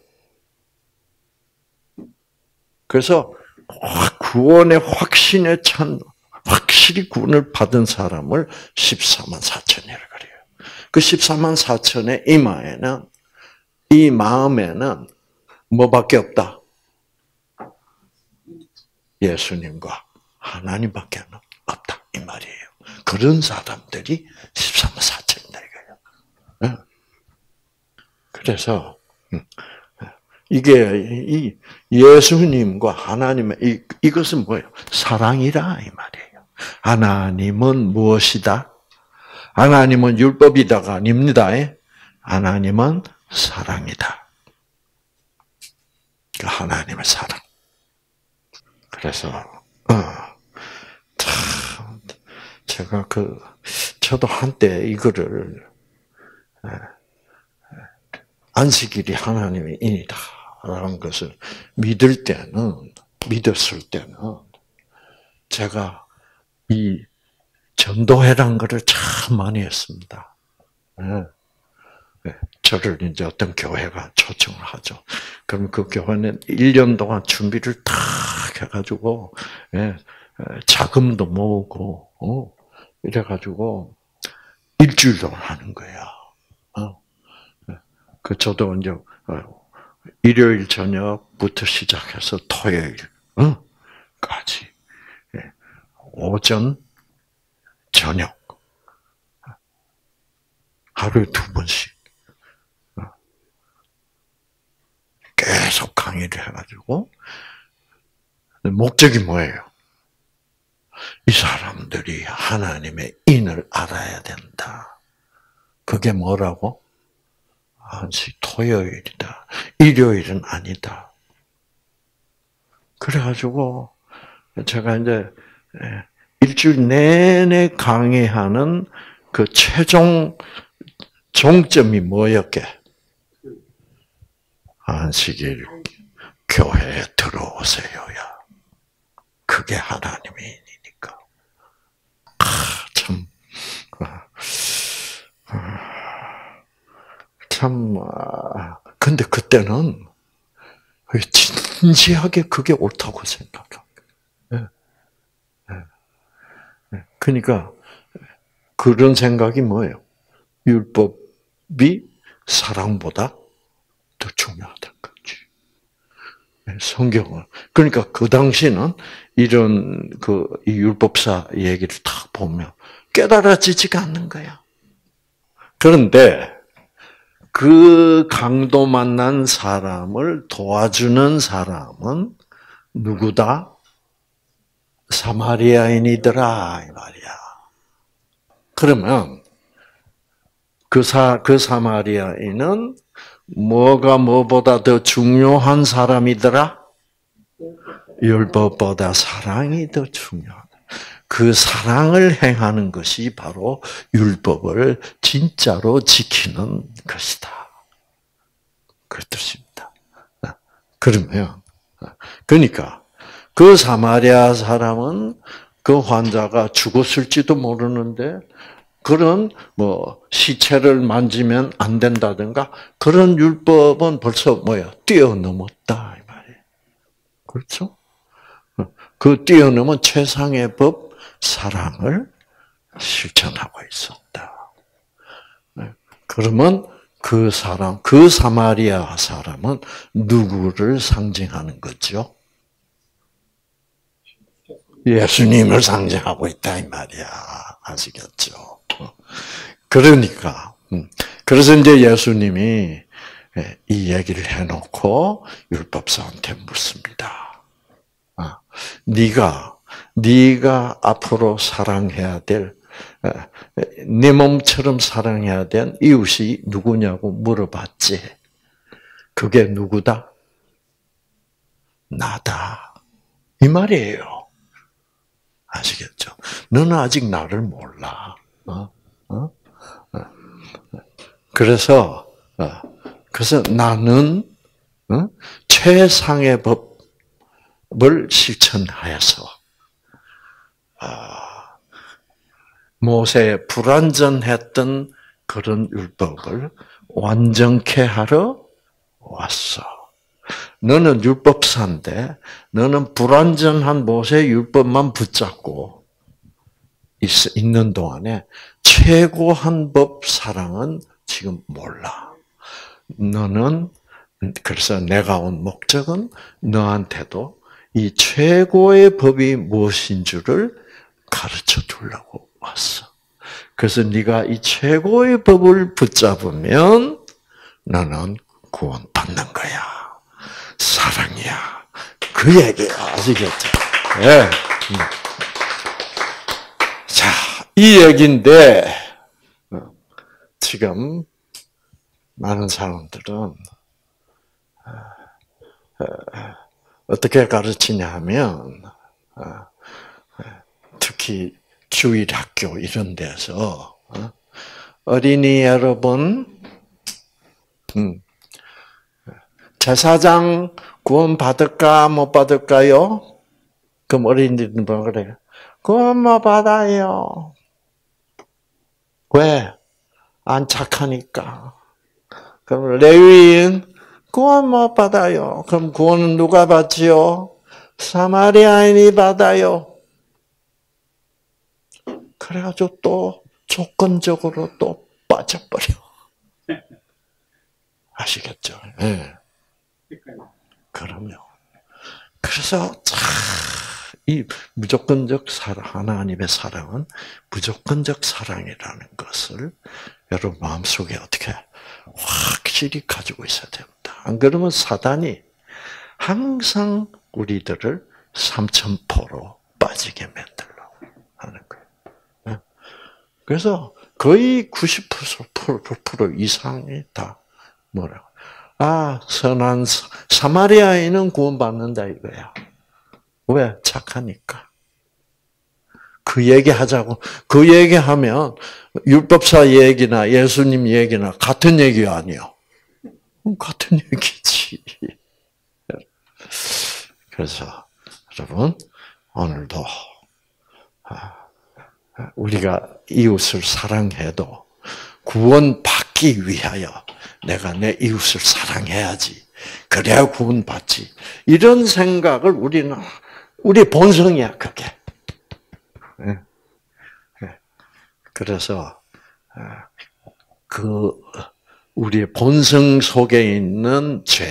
그래서 구원의 확신에 찬 확실히 구원을 받은 사람을 14만 4천이라 그래요. 그 14만 4천의 이마에는 이 마음에는 뭐밖에 없다. 예수님과 하나님밖에 없다 이 말이에요. 그런 사람들이 14만 4천이다 이거예요. 그래서 음, 이게 이 예수님과 하나님의 이, 이것은 뭐예요? 사랑이라 이 말이에요. 하나님은 무엇이다? 하나님은 율법이다가 아닙니다. 하나님은 사랑이다. 그 하나님의 사랑. 그래서 어, 참 제가 그 저도 한때 이거를 안식일이 하나님의 인이다. 라는 것을 믿을 때는, 믿었을 때는, 제가 이 전도회란 것을 참 많이 했습니다. 네. 네. 저를 이제 어떤 교회가 초청을 하죠. 그럼 그 교회는 1년 동안 준비를 탁 해가지고, 예, 자금도 모으고, 어, 이래가지고, 일주일 동안 하는 거야. 어. 그, 저도 이제, 어, 일요일 저녁부터 시작해서 토요일, 어, 까지. 예, 오전, 저녁. 하루에 두 번씩. 계속 강의를 해가지고, 목적이 뭐예요? 이 사람들이 하나님의 인을 알아야 된다. 그게 뭐라고? 한시 토요일이다. 일요일은 아니다. 그래가지고 제가 이제 예, 일주일 내내 강의하는 그 최종 종점이 뭐였게? 안식일 교회에 들어오세요야. 그게 하나님의 인이니까. 아, 참, 아, 아, 참, 근데 그때는 진지하게 그게 옳다고 생각합니다. 예. 예. 예. 그러니까 그런 생각이 뭐예요? 율법이 사랑보다 더 중요하다는 거지. 성경은 그러니까 그 당시는 이런 그 율법사 얘기를 딱 보면 깨달아지지가 않는 거야. 그런데 그 강도 만난 사람을 도와주는 사람은 누구다? 사마리아인이더라 이 말이야. 그러면 그 사, 그 사마리아인은 뭐가 뭐보다 더 중요한 사람이더라? 율법보다 사랑이 더 중요하다. 그 사랑을 행하는 것이 바로 율법을 진짜로 지키는 것이다. 그 뜻입니다. 그러면, 그러니까, 그 사마리아 사람은 그 환자가 죽었을지도 모르는데, 그런 뭐 시체를 만지면 안 된다든가 그런 율법은 벌써 뭐야 뛰어넘었다 이 말이에요. 그렇죠? 그 뛰어넘은 최상의 법 사랑을 실천하고 있었다. 네. 그러면 그 사람, 그 사마리아 사람은 누구를 상징하는 거죠? 예수님을 상징하고 있다 이 말이야. 아시겠죠? 그러니까 음. 그래서 이제 예수님이 예, 이 얘기를 해놓고 율법사한테 묻습니다. 아, 네가 네가 앞으로 사랑해야 될네 예, 몸처럼 사랑해야 된 이웃이 누구냐고 물어봤지. 그게 누구다? 나다. 이 말이에요. 아시겠죠? 너는 아직 나를 몰라. 어? 어? 그래서 어, 그래서 나는 어? 최상의 법을 실천하여서 아, 모세 불완전했던 그런 율법을 완전케 하러 왔어. 너는 율법사인데 너는 불완전한 모세 율법만 붙잡고 있, 는 동안에 최고한 법 사랑은 지금 몰라. 너는 그래서 내가 온 목적은 너한테도 이 최고의 법이 무엇인 줄을 가르쳐 주려고 왔어. 그래서 네가 이 최고의 법을 붙잡으면 너는 구원 받는 거야. 사랑이야. 그 얘기야. 아시겠죠? 네. 자, 이 얘기인데 지금 많은 사람들은 어, 어, 어떻게 가르치냐 하면 어, 특히 주일 학교 이런 데서 어린이 여러분 음, 제사장 구원 받을까 못 받을까요? 그럼 어린이들은 뭐 그래요? 구원 못 받아요. 왜? 안 착하니까. 그럼 레위인 구원 못 받아요. 그럼 구원은 누가 받지요? 사마리아인이 받아요. 그래가지고 또 조건적으로 또 빠져버려. 아시겠죠? 예. 네. 그럼요. 그래서 이 무조건적 사랑, 하나님의 사랑은 무조건적 사랑이라는 것을 여러분 마음속에 어떻게 확실히 가지고 있어야 됩니다. 안 그러면 사단이 항상 우리들을 삼천포로 빠지게. 네? 그래서 거의 90% 이상이 다 뭐라고. 아, 선한 사마리아인은 구원받는다 이거야. 왜? 착하니까. 그 얘기 하자고. 그 얘기 하면 율법사 얘기나 예수님 얘기나 같은 얘기 아니요. 같은 얘기지. 그래서 여러분 오늘도 아, 우리가 이웃을 사랑해도 구원받기 위하여 내가 내 이웃을 사랑해야지. 그래야 구원받지. 이런 생각을 우리는 우리 본성이야 그게. 예. 예. 그래서 아, 그 우리의 본성 속에 있는 죄,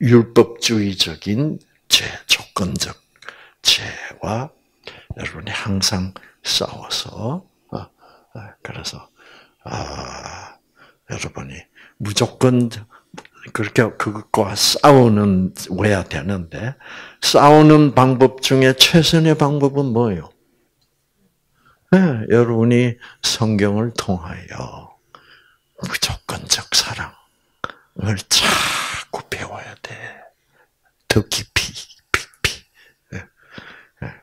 율법주의적인 죄, 조건적 죄와 여러분이 항상 싸워서 어, 어, 그래서 아, 여러분이 무조건 그렇게 그것과 싸우는 왜야 되는데 싸우는 방법 중에 최선의 방법은 뭐예요? 네, 여러분이 성경을 통하여 무조건적 사랑을 자꾸 배워야 돼. 더 깊이, 깊이. 네. 네.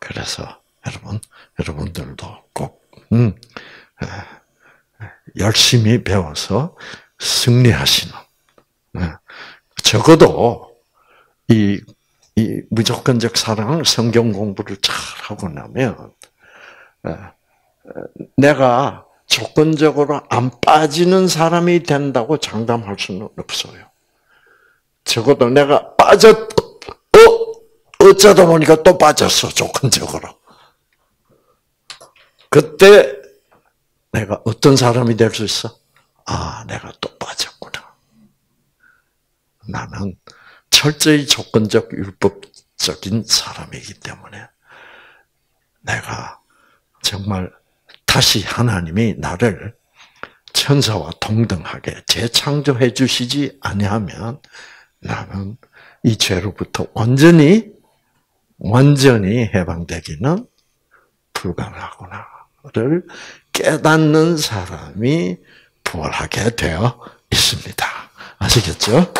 그래서 여러분, 여러분들도 꼭 음, 열심히 배워서 승리하시는. 적어도 이, 이 무조건적 사랑 성경 공부를 잘 하고 나면 내가 조건적으로 안 빠지는 사람이 된다고 장담할 수는 없어요. 적어도 내가 빠졌, 어, 어쩌다 보니까 또 빠졌어, 조건적으로. 그때 내가 어떤 사람이 될 수 있어? 아, 내가 또 빠졌구나. 나는 철저히 조건적 율법적인 사람이기 때문에 내가 정말 다시 하나님이 나를 천사와 동등하게 재창조해 주시지 아니하면 나는 이 죄로부터 완전히 완전히 해방되기는 불가능하구나 것을 깨닫는 사람이 부활하게 되어 있습니다. 아시겠죠?